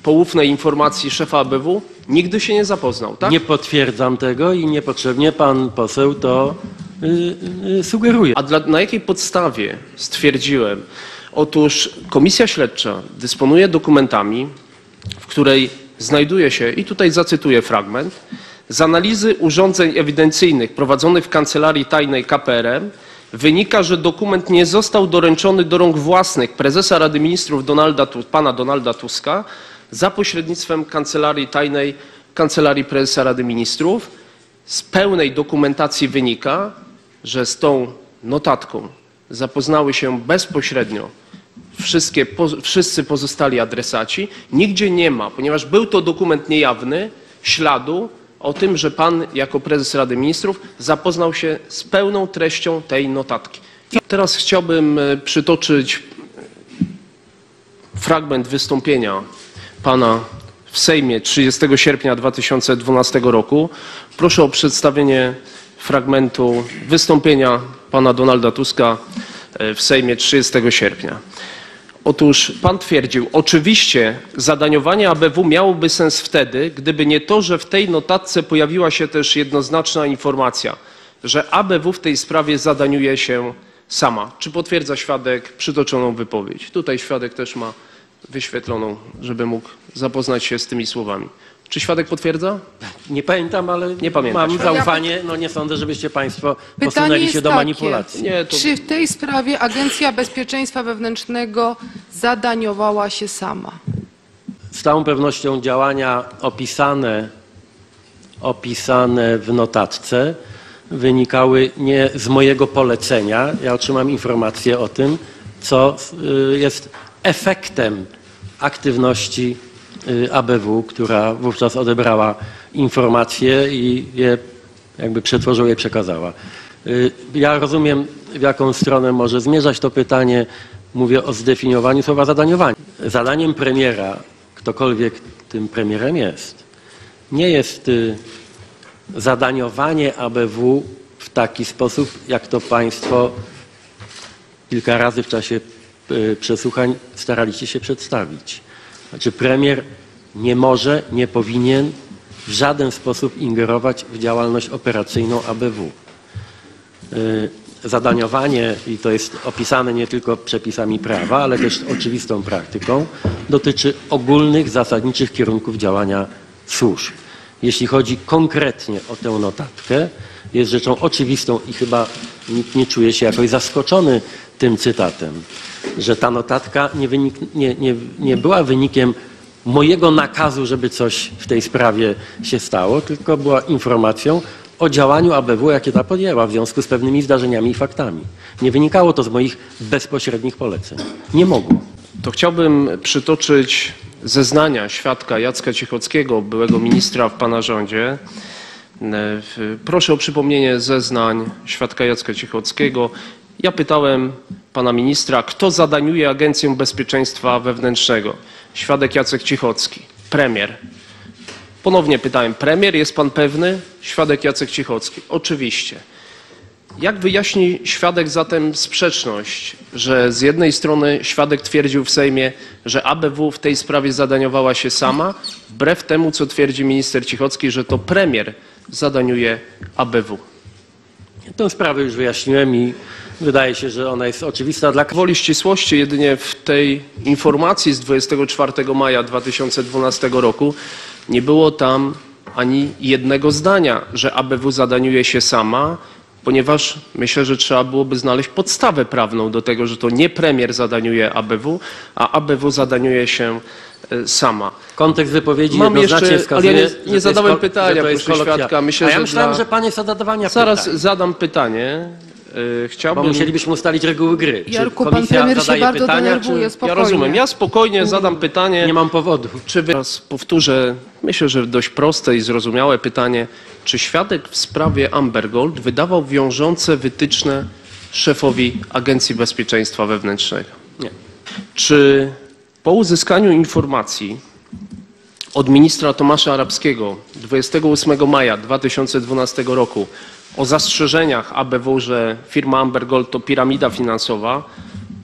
A: poufnej informacji szefa ABW nigdy się nie zapoznał, tak?
B: Nie potwierdzam tego i niepotrzebnie pan poseł to y, y, sugeruje.
A: A dla, na jakiej podstawie stwierdziłem? Otóż komisja śledcza dysponuje dokumentami, w której znajduje się, i tutaj zacytuję fragment, z analizy urządzeń ewidencyjnych prowadzonych w kancelarii tajnej KPRM wynika, że dokument nie został doręczony do rąk własnych prezesa Rady Ministrów Donalda, pana Donalda Tuska za pośrednictwem kancelarii tajnej Kancelarii Prezesa Rady Ministrów. Z pełnej dokumentacji wynika, że z tą notatką zapoznały się bezpośrednio wszystkie, po, wszyscy pozostali adresaci. Nigdzie nie ma, ponieważ był to dokument niejawny, śladu o tym, że pan jako prezes Rady Ministrów zapoznał się z pełną treścią tej notatki. I teraz chciałbym e, przytoczyć fragment wystąpienia pana w Sejmie 30 sierpnia 2012 roku. Proszę o przedstawienie fragmentu wystąpienia pana Donalda Tuska e, w Sejmie 30 sierpnia. Otóż pan twierdził, oczywiście zadaniowanie ABW miałoby sens wtedy, gdyby nie to, że w tej notatce pojawiła się też jednoznaczna informacja, że ABW w tej sprawie zadaniuje się sama. Czy potwierdza świadek przytoczoną wypowiedź? Tutaj świadek też ma wyświetloną, żeby mógł zapoznać się z tymi słowami. Czy świadek potwierdza?
B: Nie pamiętam, ale
A: Nie pamięta
B: mam zaufanie. No nie sądzę, żebyście Państwo
C: Pytanie
B: posunęli się do
C: takie.
B: manipulacji.
A: Nie, to
C: Czy w tej sprawie Agencja Bezpieczeństwa Wewnętrznego zadaniowała się sama?
B: Z całą pewnością działania opisane, opisane w notatce wynikały nie z mojego polecenia. Ja otrzymam informację o tym, co y, jest efektem aktywności y, ABW, która wówczas odebrała informacje i je jakby przetworzyła i przekazała. Y, Ja rozumiem, w jaką stronę może zmierzać to pytanie. Mówię o zdefiniowaniu słowa zadaniowanie. Zadaniem premiera, ktokolwiek tym premierem jest, nie jest y, zadaniowanie ABW w taki sposób, jak to Państwo kilka razy w czasie przesłuchań staraliście się przedstawić. Znaczy premier nie może, nie powinien w żaden sposób ingerować w działalność operacyjną ABW. Y, Zadaniowanie, i to jest opisane nie tylko przepisami prawa, ale też oczywistą praktyką, dotyczy ogólnych, zasadniczych kierunków działania służb. Jeśli chodzi konkretnie o tę notatkę, jest rzeczą oczywistą i chyba nikt nie czuje się jakoś zaskoczony tym cytatem, że ta notatka nie, wynik, nie, nie, nie była wynikiem mojego nakazu, żeby coś w tej sprawie się stało, tylko była informacją o działaniu ABW, jakie ta podjęła w związku z pewnymi zdarzeniami i faktami. Nie wynikało to z moich bezpośrednich poleceń. Nie mogło.
A: To chciałbym przytoczyć zeznania świadka Jacka Cichockiego, byłego ministra w pana rządzie. E, Proszę o przypomnienie zeznań świadka Jacka Cichockiego. Ja pytałem pana ministra, kto zadaniuje Agencję Bezpieczeństwa Wewnętrznego. Świadek Jacek Cichocki, premier. Ponownie pytałem, premier, jest pan pewny? Świadek Jacek Cichocki, oczywiście. Jak wyjaśni świadek zatem sprzeczność, że z jednej strony świadek twierdził w Sejmie, że ABW w tej sprawie zadaniowała się sama, wbrew temu, co twierdzi minister Cichocki, że to premier zadaniuje ABW?
B: Tę sprawę już wyjaśniłem i wydaje się, że ona jest oczywista dla
A: Woli ścisłości jedynie w tej informacji z 24 maja 2012 roku nie było tam ani jednego zdania, że ABW zadaniuje się sama, ponieważ myślę, że trzeba byłoby znaleźć podstawę prawną do tego, że to nie premier zadaniuje ABW, a ABW zadaniuje się e, sama.
B: Kontekst wypowiedzi
A: Mam jeszcze-
B: wskazuje,
A: ale ja nie-
B: że
A: nie zadałem pytania,
B: że
A: proszę świadka. Myślę,
B: A ja
A: że
B: myślałem,
A: dla-
B: że pan jest zadawania
A: Zaraz
B: pytań,
A: zadam pytanie. E,
B: bo
A: Chciałbym...
B: musielibyśmy ustalić reguły gry. Czy
C: Jarku, pan
B: komisja
C: się
B: zadaje
C: bardzo
B: pytania,
C: denerwuje,
B: czy...
C: spokojnie.
A: Ja rozumiem. Ja spokojnie zadam pytanie.
B: Nie mam powodu.
A: Czy wy- raz powtórzę, myślę, że dość proste i zrozumiałe pytanie. Czy świadek w sprawie Amber Gold wydawał wiążące wytyczne szefowi Agencji Bezpieczeństwa Wewnętrznego?
B: Nie.
A: Czy po uzyskaniu informacji od ministra Tomasza Arabskiego 28 maja 2012 roku o zastrzeżeniach ABW, że firma Amber Gold to piramida finansowa,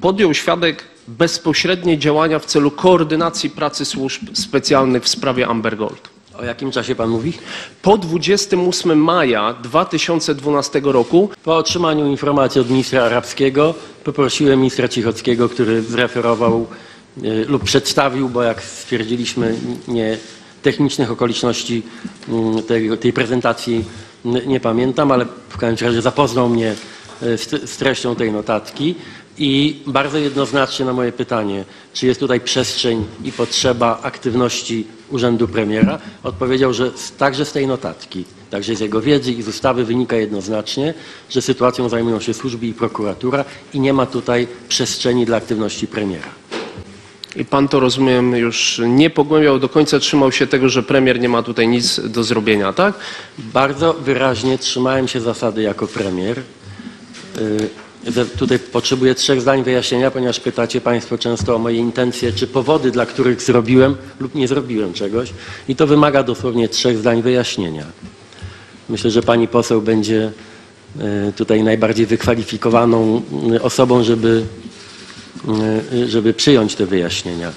A: podjął świadek bezpośrednie działania w celu koordynacji pracy służb specjalnych w sprawie Amber Gold.
B: O jakim czasie pan mówi?
A: Po 28 maja 2012 roku
B: Po otrzymaniu informacji od ministra arabskiego poprosiłem ministra Cichockiego, który zreferował y, lub przedstawił, bo jak stwierdziliśmy, nie technicznych okoliczności mm, tej, tej prezentacji nie pamiętam, ale w każdym razie zapoznał mnie y, z, z treścią tej notatki i bardzo jednoznacznie na moje pytanie, czy jest tutaj przestrzeń i potrzeba aktywności Urzędu Premiera, odpowiedział, że także z tej notatki, także z jego wiedzy i z ustawy wynika jednoznacznie, że sytuacją zajmują się służby i prokuratura i nie ma tutaj przestrzeni dla aktywności premiera.
A: I pan to rozumiem już nie pogłębiał do końca, trzymał się tego, że premier nie ma tutaj nic do zrobienia, tak?
B: Bardzo wyraźnie trzymałem się zasady jako premier. Y, Tutaj potrzebuję trzech zdań wyjaśnienia, ponieważ pytacie Państwo często o moje intencje, czy powody, dla których zrobiłem lub nie zrobiłem czegoś. I to wymaga dosłownie trzech zdań wyjaśnienia. Myślę, że pani poseł będzie y, tutaj najbardziej wykwalifikowaną y, osobą, żeby, żeby przyjąć te wyjaśnienia.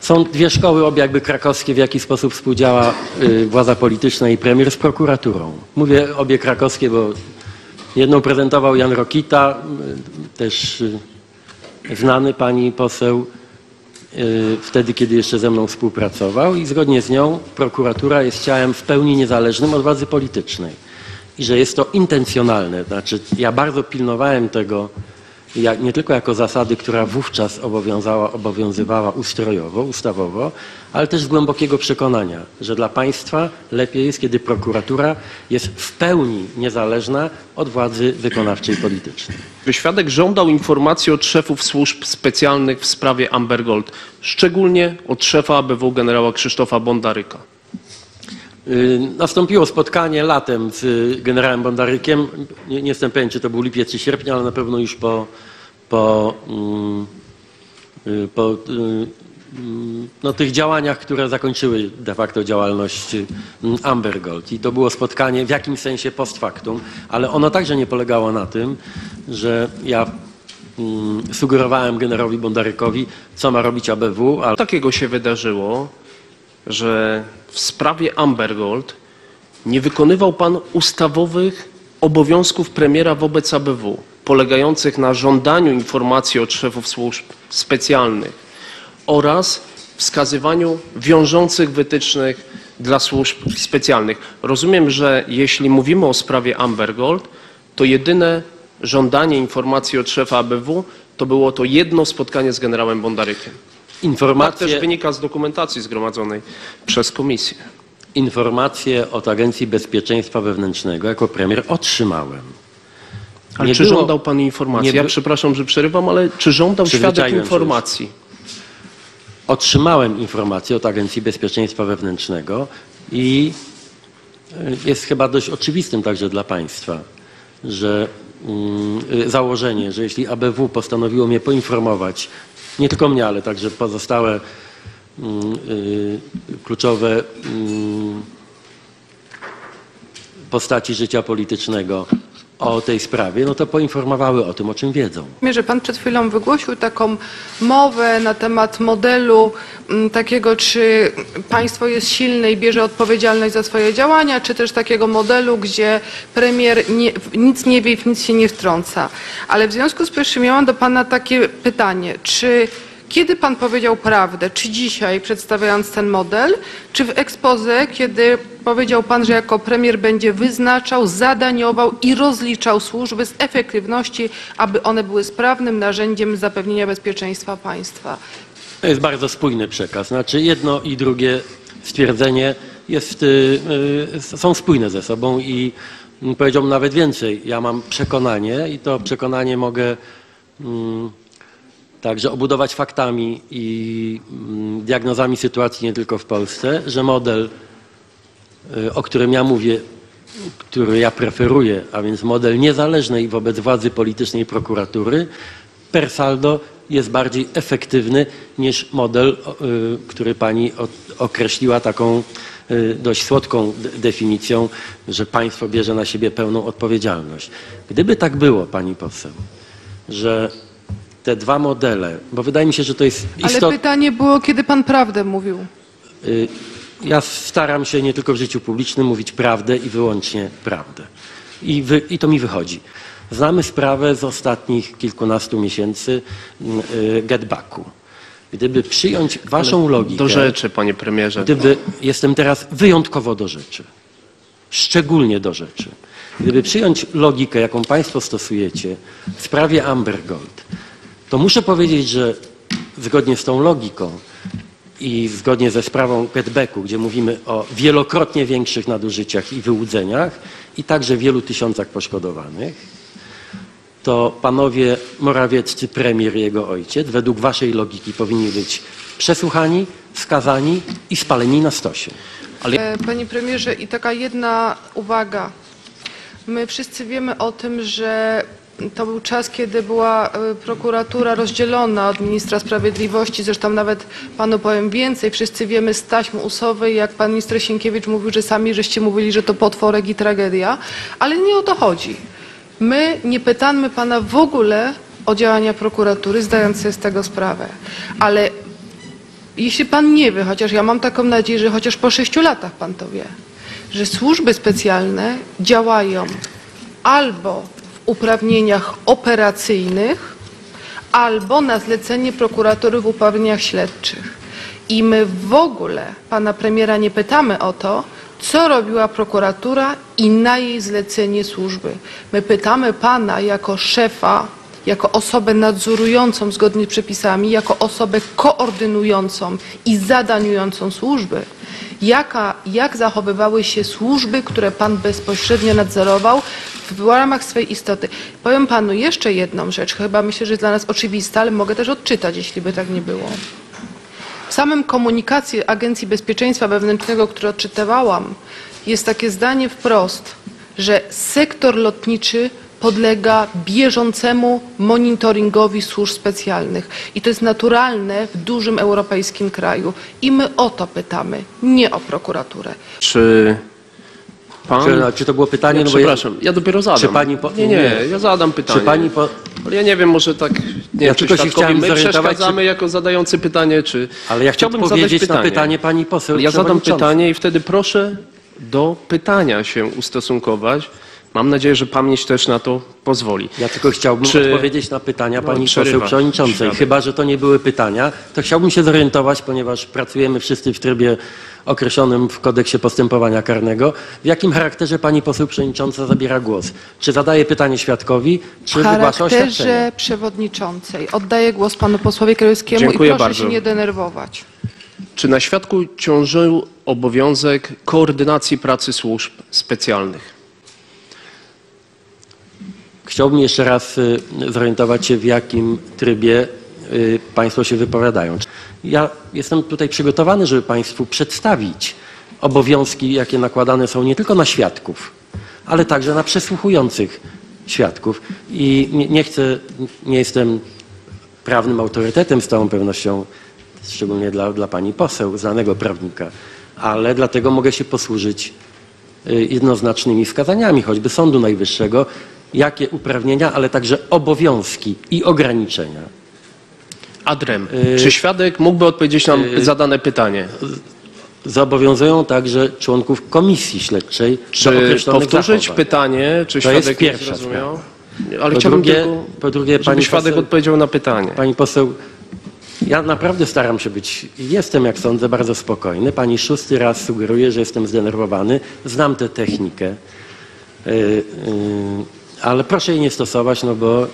B: Są dwie szkoły, obie jakby krakowskie, w jaki sposób współdziała y, władza polityczna i premier z prokuraturą. Mówię obie krakowskie, bo jedną prezentował Jan Rokita, y, też y, znany pani poseł, y, wtedy, kiedy jeszcze ze mną współpracował i zgodnie z nią prokuratura jest ciałem w pełni niezależnym od władzy politycznej. I że jest to intencjonalne. Znaczy, ja bardzo pilnowałem tego, ja, nie tylko jako zasady, która wówczas obowiązywała ustrojowo, ustawowo, ale też z głębokiego przekonania, że dla państwa lepiej jest, kiedy prokuratura jest w pełni niezależna od władzy wykonawczej politycznej.
A: Świadek żądał informacji od szefów służb specjalnych w sprawie Amber Gold, szczególnie od szefa ABW generała Krzysztofa Bondaryka.
B: Y, Nastąpiło spotkanie latem z generałem Bondarykiem. Nie, nie jestem pewien, czy to był lipiec czy sierpnia, ale na pewno już po, po, mm, y, po y, mm, no, tych działaniach, które zakończyły de facto działalność y, Amber Gold. I to było spotkanie w jakimś sensie post factum, ale ono także nie polegało na tym, że ja mm, sugerowałem generowi Bondarykowi, co ma robić ABW, ale
A: Takiego się wydarzyło, że w sprawie Amber Gold nie wykonywał pan ustawowych obowiązków premiera wobec ABW, polegających na żądaniu informacji od szefów służb specjalnych oraz wskazywaniu wiążących wytycznych dla służb specjalnych. Rozumiem, że jeśli mówimy o sprawie Amber Gold, to jedyne żądanie informacji od szefa ABW to było to jedno spotkanie z generałem Bondarykiem. Tak
B: informacje...
A: też wynika z dokumentacji zgromadzonej przez komisję.
B: Informacje od Agencji Bezpieczeństwa Wewnętrznego jako premier otrzymałem.
A: Ale
B: Nie
A: czy
B: było-
A: żądał pan informacji?
B: nie
A: Ja przepraszam, że przerywam, ale czy żądał świadek informacji?
B: Otrzymałem informacje od Agencji Bezpieczeństwa Wewnętrznego i y, jest chyba dość oczywistym także dla Państwa, że mm, y, założenie, że jeśli ABW postanowiło mnie poinformować, nie tylko mnie, ale także pozostałe mm, y, kluczowe mm, postaci życia politycznego o tej sprawie, no to poinformowały o tym, o czym wiedzą.
C: że pan przed chwilą wygłosił taką mowę na temat modelu mm, takiego, czy państwo jest silne i bierze odpowiedzialność za swoje działania, czy też takiego modelu, gdzie premier nie, nic nie wie i w nic się nie wtrąca. Ale w związku z powyższym miałam do pana takie pytanie, czy kiedy pan powiedział prawdę, czy dzisiaj przedstawiając ten model, czy w expose, kiedy powiedział pan, że jako premier będzie wyznaczał, zadaniował i rozliczał służby z efektywności, aby one były sprawnym narzędziem zapewnienia bezpieczeństwa państwa.
B: To jest bardzo spójny przekaz. Znaczy jedno i drugie stwierdzenie jest, y, y, są spójne ze sobą i mm, powiedziałbym nawet więcej. Ja mam przekonanie i to przekonanie mogę mm, także obudować faktami i mm, diagnozami sytuacji nie tylko w Polsce, że model, y, o którym ja mówię, który ja preferuję, a więc model niezależnej wobec władzy politycznej prokuratury, per saldo jest bardziej efektywny niż model, y, który pani określiła taką y, dość słodką de- definicją, że państwo bierze na siebie pełną odpowiedzialność. Gdyby tak było, pani poseł, że te dwa modele, bo wydaje mi się, że to jest
C: Ale
B: istotne.
C: pytanie było, kiedy pan prawdę mówił.
B: Y, Ja staram się nie tylko w życiu publicznym mówić prawdę i wyłącznie prawdę. I, wy, I to mi wychodzi. Znamy sprawę z ostatnich kilkunastu miesięcy y, getbacku. Gdyby przyjąć waszą logikę,
A: Do rzeczy, panie premierze.
B: gdyby jestem teraz wyjątkowo do rzeczy, szczególnie do rzeczy. Gdyby przyjąć logikę, jaką państwo stosujecie w sprawie Amber Gold, to muszę powiedzieć, że zgodnie z tą logiką i zgodnie ze sprawą getbacku, gdzie mówimy o wielokrotnie większych nadużyciach i wyłudzeniach i także wielu tysiącach poszkodowanych, to panowie Morawieccy, premier i jego ojciec, według waszej logiki powinni być przesłuchani, skazani i spaleni na stosie.
C: E, Panie premierze, i taka jedna uwaga. My wszyscy wiemy o tym, że to był czas, kiedy była e, prokuratura rozdzielona od ministra sprawiedliwości. Zresztą nawet panu powiem więcej. Wszyscy wiemy z taśm usowej, jak pan minister Sienkiewicz mówił, że sami żeście mówili, że to potworek i tragedia. Ale nie o to chodzi. My nie pytamy pana w ogóle o działania prokuratury, zdając sobie z tego sprawę. Ale jeśli pan nie wie, chociaż ja mam taką nadzieję, że chociaż po sześciu latach pan to wie, że służby specjalne działają albo uprawnieniach operacyjnych, albo na zlecenie prokuratury w uprawnieniach śledczych. I my w ogóle pana premiera nie pytamy o to, co robiła prokuratura i na jej zlecenie służby. My pytamy pana jako szefa, jako osobę nadzorującą zgodnie z przepisami, jako osobę koordynującą i zadaniującą służby, jaka, jak zachowywały się służby, które pan bezpośrednio nadzorował w ramach swej istoty. Powiem panu jeszcze jedną rzecz, chyba myślę, że jest dla nas oczywista, ale mogę też odczytać, jeśli by tak nie było. W samym komunikacie Agencji Bezpieczeństwa Wewnętrznego, które odczytywałam, jest takie zdanie wprost, że sektor lotniczy podlega bieżącemu monitoringowi służb specjalnych. I to jest naturalne w dużym europejskim kraju. I my o to pytamy, nie o prokuraturę.
A: Czy pan...
B: Czy, czy to było pytanie?
A: Nie,
B: no bo ja-
A: przepraszam, ja dopiero zadam.
B: Czy pani po-
A: Nie, nie,
B: nie.
A: ja zadam pytanie.
B: Czy pani po...
A: Ale ja nie wiem, może tak, nie
B: Ja
A: czy
B: tylko się
A: świadkowi
B: chciałem
A: my
B: zorientować,
A: przeszkadzamy jako zadający pytanie, czy...
B: Ale ja chciałbym
A: zadać
B: odpowiedzieć
A: pytanie.
B: na pytanie pani poseł
A: Ja zadam
B: przewodniczącej.
A: pytanie i wtedy proszę do pytania się ustosunkować. Mam nadzieję, że pamięć też na to pozwoli.
B: Ja tylko chciałbym
A: Czy-
B: odpowiedzieć na pytania
A: No,
B: pani poseł przewodniczącej. Chyba, że to nie były pytania, to chciałbym się zorientować, ponieważ pracujemy wszyscy w trybie określonym w kodeksie postępowania karnego. W jakim charakterze pani poseł przewodnicząca zabiera głos? Czy zadaje pytanie świadkowi, czy
C: W
B: wygłasza oświadczenie?
C: charakterze przewodniczącej oddaję głos panu posłowi Krajewskiemu
A: Dziękuję
C: i proszę
A: bardzo.
C: się nie denerwować.
A: Czy na świadku ciążył obowiązek koordynacji pracy służb specjalnych?
B: Chciałbym jeszcze raz y, zorientować się, w jakim trybie y, Państwo się wypowiadają. Ja jestem tutaj przygotowany, żeby Państwu przedstawić obowiązki, jakie nakładane są nie tylko na świadków, ale także na przesłuchujących świadków. I nie, chcę, nie jestem prawnym autorytetem z całą pewnością, szczególnie dla, dla Pani poseł, znanego prawnika, ale dlatego mogę się posłużyć y, jednoznacznymi wskazaniami, choćby Sądu Najwyższego, jakie uprawnienia, ale także obowiązki i ograniczenia
A: Adrem,
B: Y-
A: czy świadek mógłby odpowiedzieć na
B: y-
A: zadane pytanie?
B: zobowiązują także członków komisji śledczej
A: Czy powtórzyć
B: zachowań.
A: pytanie, czy
B: To jest
A: świadek
B: pierwsza
A: nie zrozumiał? Ale
B: Po
A: chciałbym
B: drugie-
A: tylko,
B: po drugie, pani
A: świadek
B: poseł-
A: odpowiedział na pytanie.
B: Pani poseł, ja naprawdę staram się być, jestem jak sądzę bardzo spokojny. Pani szósty raz sugeruje, że jestem zdenerwowany. Znam tę technikę, yy, yy, ale proszę jej nie stosować, no bo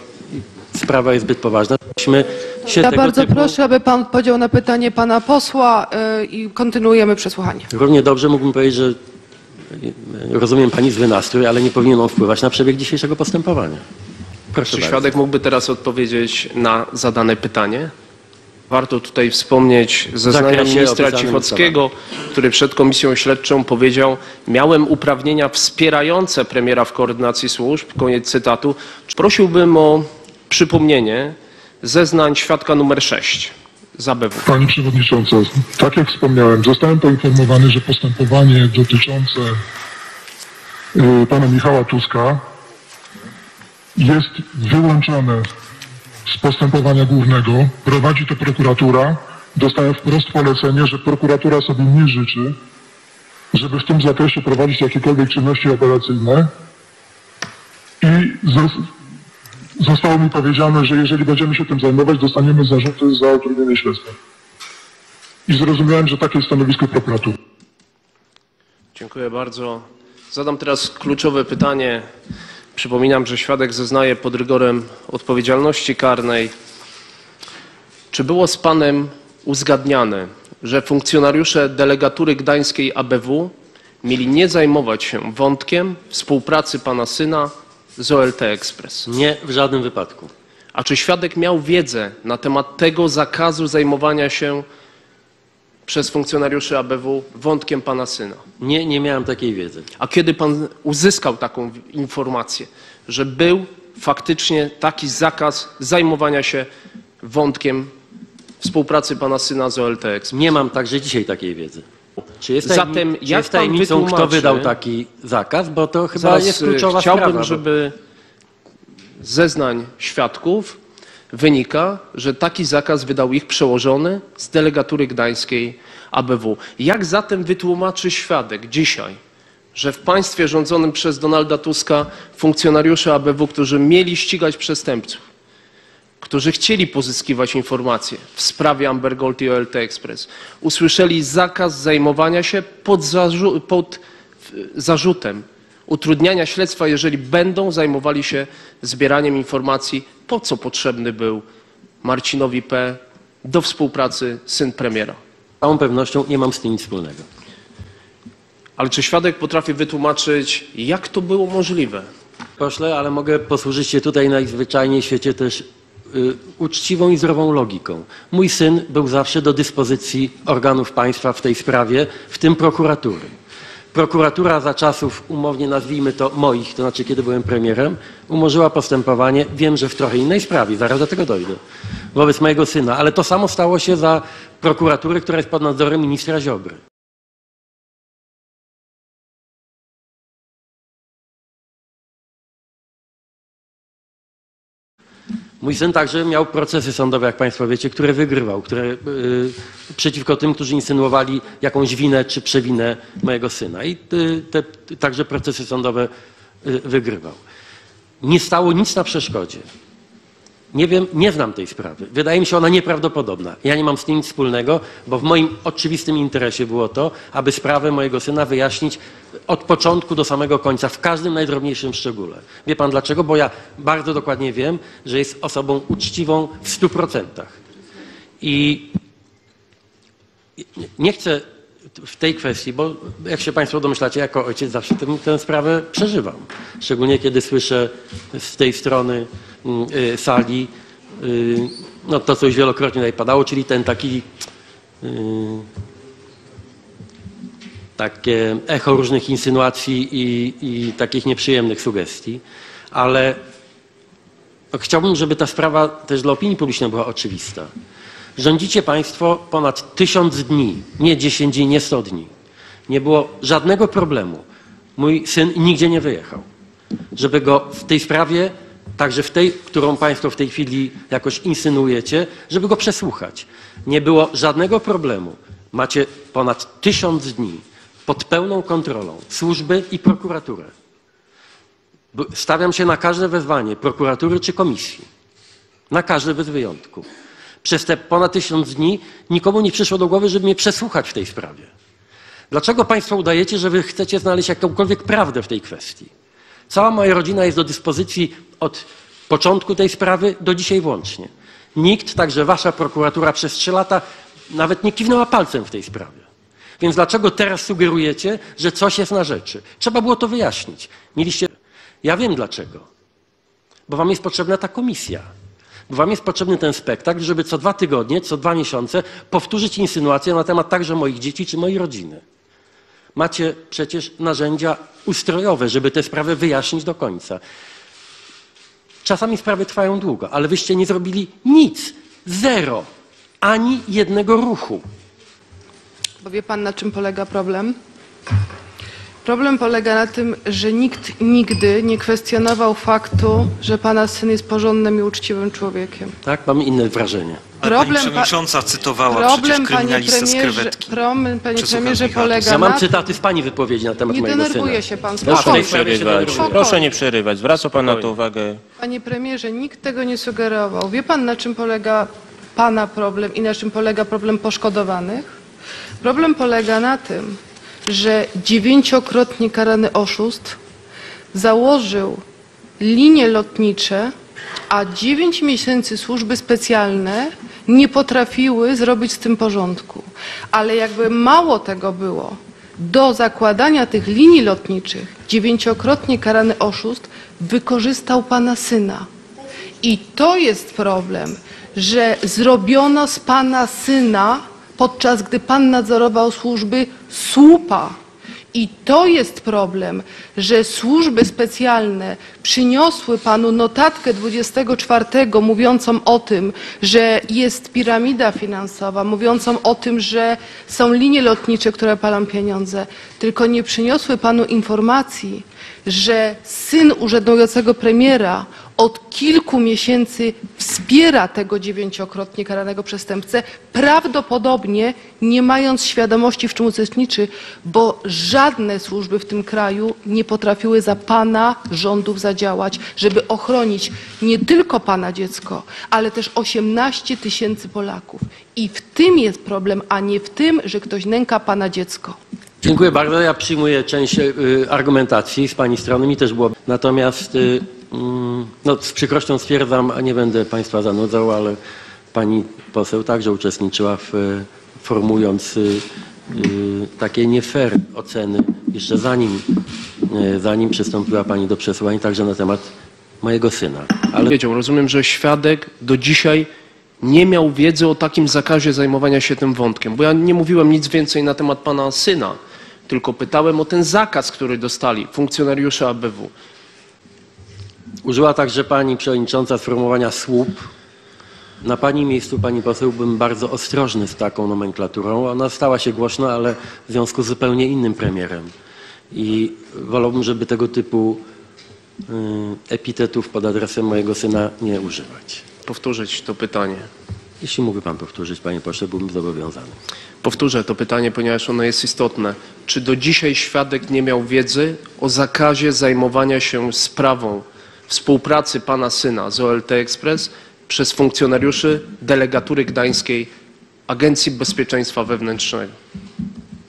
B: sprawa jest zbyt poważna. Myśmy się
C: Ja
B: tego
C: bardzo
B: typu,
C: proszę, aby pan odpowiedział na pytanie pana posła y, i kontynuujemy przesłuchanie.
B: Równie dobrze mógłbym powiedzieć, że yy, rozumiem pani zły nastrój, ale nie powinien on wpływać na przebieg dzisiejszego postępowania. Proszę
A: Czy
B: bardzo.
A: świadek mógłby teraz odpowiedzieć na zadane pytanie? Warto tutaj wspomnieć zeznania ministra Cichockiego, który przed komisją śledczą powiedział: Miałem uprawnienia wspierające premiera w koordynacji służb. Koniec cytatu. Prosiłbym o przypomnienie zeznań świadka numer 6 z ABW.
E: Pani Przewodnicząca, tak jak wspomniałem, zostałem poinformowany, że postępowanie dotyczące y, pana Michała Tuska jest wyłączone z postępowania głównego. Prowadzi to prokuratura. Dostałem wprost polecenie, że prokuratura sobie nie życzy, żeby w tym zakresie prowadzić jakiekolwiek czynności operacyjne. I zos- zostało mi powiedziane, że jeżeli będziemy się tym zajmować, dostaniemy zarzuty za utrudnienie śledztwa. I zrozumiałem, że takie jest stanowisko prokuratury.
A: Dziękuję bardzo. Zadam teraz kluczowe pytanie. Przypominam, że świadek zeznaje pod rygorem odpowiedzialności karnej. Czy było z panem uzgadniane, że funkcjonariusze delegatury gdańskiej ABW mieli nie zajmować się wątkiem współpracy pana syna z OLT Express?
B: Nie w żadnym wypadku.
A: A czy świadek miał wiedzę na temat tego zakazu zajmowania się przez funkcjonariuszy ABW wątkiem pana syna?
B: Nie, nie miałem takiej wiedzy.
A: A kiedy pan uzyskał taką informację, że był faktycznie taki zakaz zajmowania się wątkiem współpracy pana syna z OLT Express?
B: Nie mam także dzisiaj takiej wiedzy. Czy jest,
A: Zatem
B: tajemni- czy
A: jak
B: jest
A: pan
B: tajemnicą, kto
A: wytłumaczy-
B: wydał taki zakaz? Bo to chyba
A: Zaraz,
B: jest
A: y,
B: kluczowa
A: Chciałbym,
B: sprawa. bo-
A: żeby zeznań świadków wynika, że taki zakaz wydał ich przełożony z delegatury gdańskiej ABW. Jak zatem wytłumaczy świadek dzisiaj, że w państwie rządzonym przez Donalda Tuska funkcjonariusze ABW, którzy mieli ścigać przestępców, którzy chcieli pozyskiwać informacje w sprawie Amber Gold i OLT Express, usłyszeli zakaz zajmowania się pod, zarzu- pod zarzutem utrudniania śledztwa, jeżeli będą zajmowali się zbieraniem informacji, po co potrzebny był Marcinowi P. do współpracy syn premiera.
B: Z całą pewnością nie mam z tym nic wspólnego.
A: Ale czy świadek potrafi wytłumaczyć, jak to było możliwe?
B: Pośle, ale mogę posłużyć się tutaj najzwyczajniej w świecie też y, uczciwą i zdrową logiką. Mój syn był zawsze do dyspozycji organów państwa w tej sprawie, w tym prokuratury. Prokuratura za czasów, umownie nazwijmy to moich, to znaczy kiedy byłem premierem, umorzyła postępowanie, wiem, że w trochę innej sprawie, zaraz do tego dojdę, wobec mojego syna, ale to samo stało się za prokuratury, która jest pod nadzorem ministra Ziobry. Mój syn także miał procesy sądowe, jak Państwo wiecie, które wygrywał, które, y, przeciwko tym, którzy insynuowali jakąś winę czy przewinę mojego syna. I y, te, także procesy sądowe y, wygrywał. Nie stało nic na przeszkodzie. Nie wiem, nie znam tej sprawy. Wydaje mi się ona nieprawdopodobna. Ja nie mam z tym nic wspólnego, bo w moim oczywistym interesie było to, aby sprawę mojego syna wyjaśnić od początku do samego końca, w każdym najdrobniejszym szczególe. Wie pan dlaczego? Bo ja bardzo dokładnie wiem, że jest osobą uczciwą w stu procentach. I nie- chcę w tej kwestii, bo jak się Państwo domyślacie, jako ojciec zawsze tę, tę sprawę przeżywam. Szczególnie kiedy słyszę z tej strony mm, y, sali y, no to, co już wielokrotnie tutaj padało, czyli ten taki y, takie echo różnych insynuacji i, i takich nieprzyjemnych sugestii, ale no, chciałbym, żeby ta sprawa też dla opinii publicznej była oczywista. Rządzicie Państwo ponad tysiąc dni, nie 10 dni, nie 100 dni. Nie było żadnego problemu. Mój syn nigdzie nie wyjechał. Żeby go w tej sprawie, także w tej, którą Państwo w tej chwili jakoś insynuujecie, żeby go przesłuchać. Nie było żadnego problemu. Macie ponad tysiąc dni pod pełną kontrolą służby i prokuraturę. Stawiam się na każde wezwanie prokuratury czy komisji. Na każde bez wyjątku. Przez te ponad tysiąc dni nikomu nie przyszło do głowy, żeby mnie przesłuchać w tej sprawie. Dlaczego Państwo udajecie, że Wy chcecie znaleźć jakąkolwiek prawdę w tej kwestii? Cała moja rodzina jest do dyspozycji od początku tej sprawy do dzisiaj włącznie. Nikt, także Wasza prokuratura przez trzy lata nawet nie kiwnęła palcem w tej sprawie. Więc dlaczego teraz sugerujecie, że coś jest na rzeczy? Trzeba było to wyjaśnić. Mieliście. Ja wiem dlaczego. Bo Wam jest potrzebna ta komisja. Bo Wam jest potrzebny ten spektakl, żeby co dwa tygodnie, co dwa miesiące powtórzyć insynuacje na temat także moich dzieci czy mojej rodziny. Macie przecież narzędzia ustrojowe, żeby tę sprawę wyjaśnić do końca. Czasami sprawy trwają długo, ale wyście nie zrobili nic. Zero. Ani jednego ruchu.
C: Bo wie pan, na czym polega problem? Problem polega na tym, że nikt nigdy nie kwestionował faktu, że pana syn jest porządnym i uczciwym człowiekiem.
B: Tak? Mam inne wrażenie.
I: Ale
C: Problem,
I: pani
C: pa-
I: przewodnicząca cytowała
C: Problem,
I: przecież
C: panie
I: kryminalistę z
C: premierze,
I: krewetki.
C: problem, panie
I: Przesłucham
C: premierze, polega
B: Ja mam
C: na
B: cytaty z pani wypowiedzi na temat
C: Nie
B: mojego syna.
C: denerwuje się pan,
B: w
C: spokojnie.
B: sprawie się
K: przerywać. Proszę nie przerywać. Zwraca pan na to uwagę.
C: Panie premierze, nikt tego nie sugerował. Wie pan, na czym polega pana problem i na czym polega problem poszkodowanych? Problem polega na tym, że dziewięciokrotnie karany oszust założył linie lotnicze, a dziewięć miesięcy służby specjalne nie potrafiły zrobić z tym porządku. Ale jakby mało tego było, do zakładania tych linii lotniczych dziewięciokrotnie karany oszust wykorzystał pana syna. I to jest problem, że zrobiono z pana syna, podczas gdy pan nadzorował służby, słupa. I to jest problem, że służby specjalne przyniosły panu notatkę 24 mówiącą o tym, że jest piramida finansowa, mówiącą o tym, że są linie lotnicze, które palą pieniądze, tylko nie przyniosły panu informacji, że syn urzędującego premiera od kilku miesięcy wspiera tego dziewięciokrotnie karanego przestępcę, prawdopodobnie nie mając świadomości, w czym uczestniczy, bo żadne służby w tym kraju nie potrafiły za pana rządów zadziałać, żeby ochronić nie tylko pana dziecko, ale też 18 tysięcy Polaków. I w tym jest problem, a nie w tym, że ktoś nęka pana dziecko.
B: Dziękuję bardzo. Ja przyjmuję część y, argumentacji z Pani strony. Mi też było. Natomiast y, no, z przykrością stwierdzam, a nie będę Państwa zanudzał, ale Pani poseł także uczestniczyła w formułując y, y, takie nie fair oceny jeszcze zanim, y, zanim przystąpiła Pani do przesłuchań, także na temat mojego syna. Ale
A: Wiedział, rozumiem, że świadek do dzisiaj nie miał wiedzy o takim zakazie zajmowania się tym wątkiem, bo ja nie mówiłem nic więcej na temat pana syna, tylko pytałem o ten zakaz, który dostali funkcjonariusze ABW.
B: Użyła także pani przewodnicząca sformułowania słup. Na pani miejscu, pani poseł, bym bardzo ostrożny z taką nomenklaturą. Ona stała się głośna, ale w związku z zupełnie innym premierem. I wolałbym, żeby tego typu y, epitetów pod adresem mojego syna nie używać.
A: Powtórzyć to pytanie.
B: Jeśli mógłby pan powtórzyć, panie pośle, byłbym zobowiązany.
A: Powtórzę to pytanie, ponieważ ono jest istotne. Czy do dzisiaj świadek nie miał wiedzy o zakazie zajmowania się sprawą współpracy pana syna z OLT Express przez funkcjonariuszy delegatury gdańskiej Agencji Bezpieczeństwa Wewnętrznego?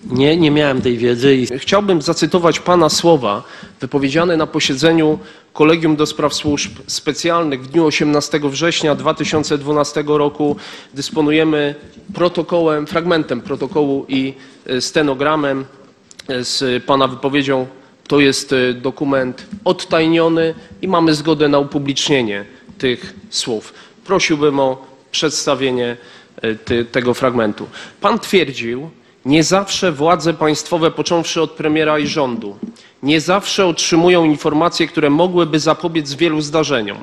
B: Nie, nie miałem tej wiedzy i
A: Chciałbym zacytować pana słowa wypowiedziane na posiedzeniu Kolegium do Spraw Służb Specjalnych w dniu 18 września 2012 roku. Dysponujemy protokołem, fragmentem protokołu i e, stenogramem e, z pana wypowiedzią. To jest e, dokument odtajniony i mamy zgodę na upublicznienie tych słów. Prosiłbym o przedstawienie e, ty, tego fragmentu. Pan twierdził, nie zawsze władze państwowe, począwszy od premiera i rządu, nie zawsze otrzymują informacje, które mogłyby zapobiec wielu zdarzeniom.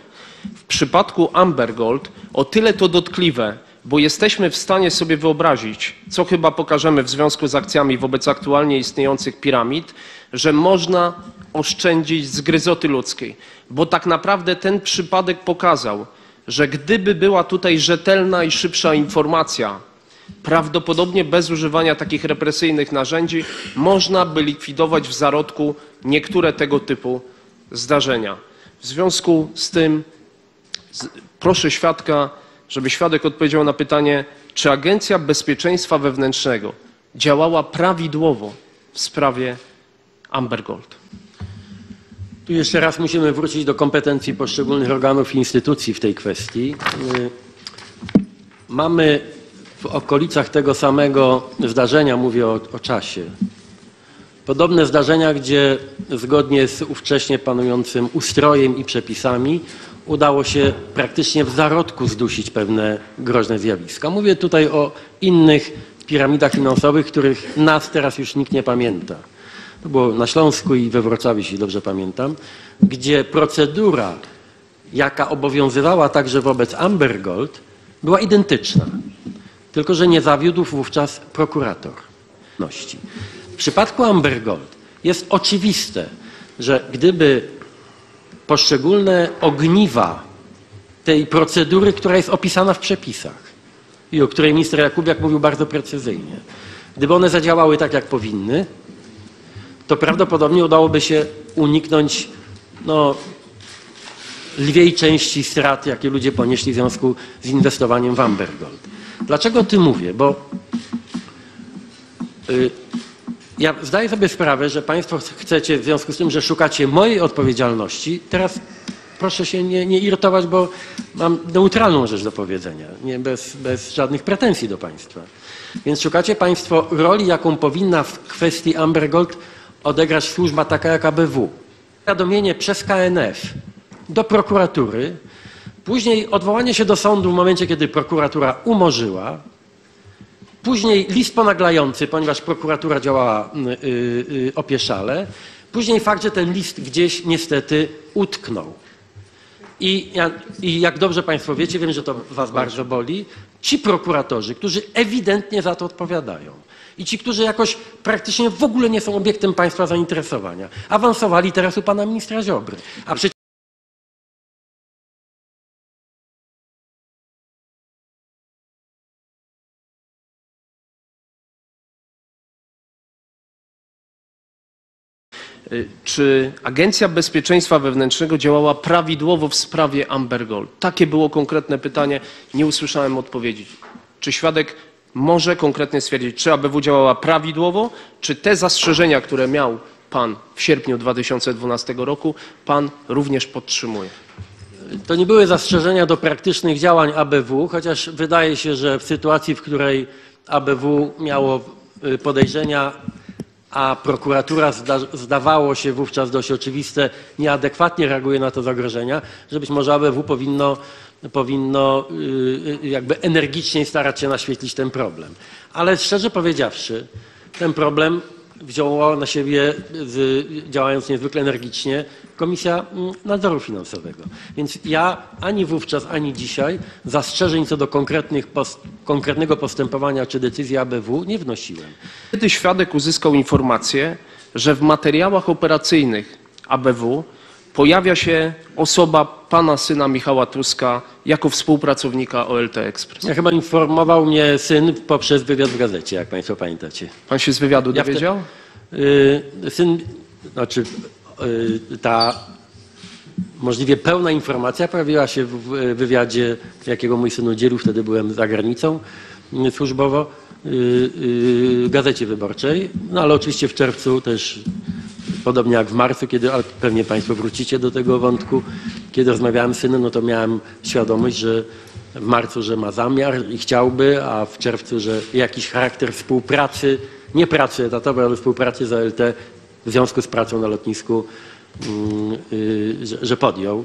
A: W przypadku Amber Gold o tyle to dotkliwe, bo jesteśmy w stanie sobie wyobrazić, co chyba pokażemy w związku z akcjami wobec aktualnie istniejących piramid, że można oszczędzić zgryzoty ludzkiej. Bo tak naprawdę ten przypadek pokazał, że gdyby była tutaj rzetelna i szybsza informacja, prawdopodobnie bez używania takich represyjnych narzędzi można by likwidować w zarodku niektóre tego typu zdarzenia. W związku z tym proszę świadka, żeby świadek odpowiedział na pytanie, czy Agencja Bezpieczeństwa Wewnętrznego działała prawidłowo w sprawie Amber Gold.
B: Tu jeszcze raz musimy wrócić do kompetencji poszczególnych organów i instytucji w tej kwestii. Y, Mamy w okolicach tego samego zdarzenia, mówię o, o czasie, podobne zdarzenia, gdzie zgodnie z ówcześnie panującym ustrojem i przepisami udało się praktycznie w zarodku zdusić pewne groźne zjawiska. Mówię tutaj o innych piramidach finansowych, których nas teraz już nikt nie pamięta. To było na Śląsku i we Wrocławiu, jeśli dobrze pamiętam, gdzie procedura, jaka obowiązywała także wobec Amber Gold, była identyczna. Tylko, że nie zawiódł wówczas prokurator. W przypadku Amber Gold jest oczywiste, że gdyby poszczególne ogniwa tej procedury, która jest opisana w przepisach i o której minister Jakubiak mówił bardzo precyzyjnie, gdyby one zadziałały tak, jak powinny, to prawdopodobnie udałoby się uniknąć no, lwiej części strat, jakie ludzie ponieśli w związku z inwestowaniem w Amber Gold. Dlaczego o tym mówię? Bo y, ja zdaję sobie sprawę, że Państwo chcecie, w związku z tym, że szukacie mojej odpowiedzialności, teraz proszę się nie, nie irytować, bo mam neutralną rzecz do powiedzenia, nie bez, bez żadnych pretensji do Państwa. Więc szukacie Państwo roli, jaką powinna w kwestii Amber Gold odegrać służba taka jak ABW. Zawiadomienie przez KNF do prokuratury, później odwołanie się do sądu w momencie, kiedy prokuratura umorzyła, Później list ponaglający, ponieważ prokuratura działała y, y, y, opieszale. Później fakt, że ten list gdzieś niestety utknął. I, ja, I jak dobrze Państwo wiecie, wiem, że to Was bardzo boli, ci prokuratorzy, którzy ewidentnie za to odpowiadają i ci, którzy jakoś praktycznie w ogóle nie są obiektem państwa zainteresowania, awansowali teraz u pana ministra Ziobry. A przecież
A: y, czy Agencja Bezpieczeństwa Wewnętrznego działała prawidłowo w sprawie Amber Gold? Takie było konkretne pytanie, nie usłyszałem odpowiedzi. Czy świadek może konkretnie stwierdzić, czy ABW działała prawidłowo, czy te zastrzeżenia, które miał pan w sierpniu 2012 roku, pan również podtrzymuje?
B: To nie były zastrzeżenia do praktycznych działań ABW, chociaż wydaje się, że w sytuacji, w której ABW miało y, podejrzenia, a prokuratura zda, zdawało się wówczas dość oczywiste, nieadekwatnie reaguje na te zagrożenia, że być może ABW powinno, powinno y, y, jakby energiczniej starać się naświetlić ten problem. Ale szczerze powiedziawszy, ten problem wzięła na siebie, działając niezwykle energicznie, Komisja mm, Nadzoru Finansowego. Więc ja ani wówczas, ani dzisiaj zastrzeżeń co do konkretnych post, konkretnego postępowania czy decyzji ABW nie wnosiłem.
A: Kiedy świadek uzyskał informację, że w materiałach operacyjnych ABW pojawia się osoba pana syna Michała Tuska jako współpracownika OLT Express?
B: Ja chyba informował mnie syn poprzez wywiad w gazecie, jak Państwo pamiętacie.
A: Pan się z wywiadu
B: Ja
A: dowiedział?
B: Y, Syn, znaczy y, ta możliwie pełna informacja pojawiła się w wywiadzie, jakiego mój syn udzielił, wtedy byłem za granicą y, służbowo, y, y, w Gazecie Wyborczej, no ale oczywiście w czerwcu też, podobnie jak w marcu, kiedy, ale pewnie Państwo wrócicie do tego wątku, kiedy rozmawiałem z synem, no to miałem świadomość, że w marcu, że ma zamiar i chciałby, a w czerwcu, że jakiś charakter współpracy, nie pracy etatowej, ale współpracy z OLT w związku z pracą na lotnisku, mm, y, że podjął.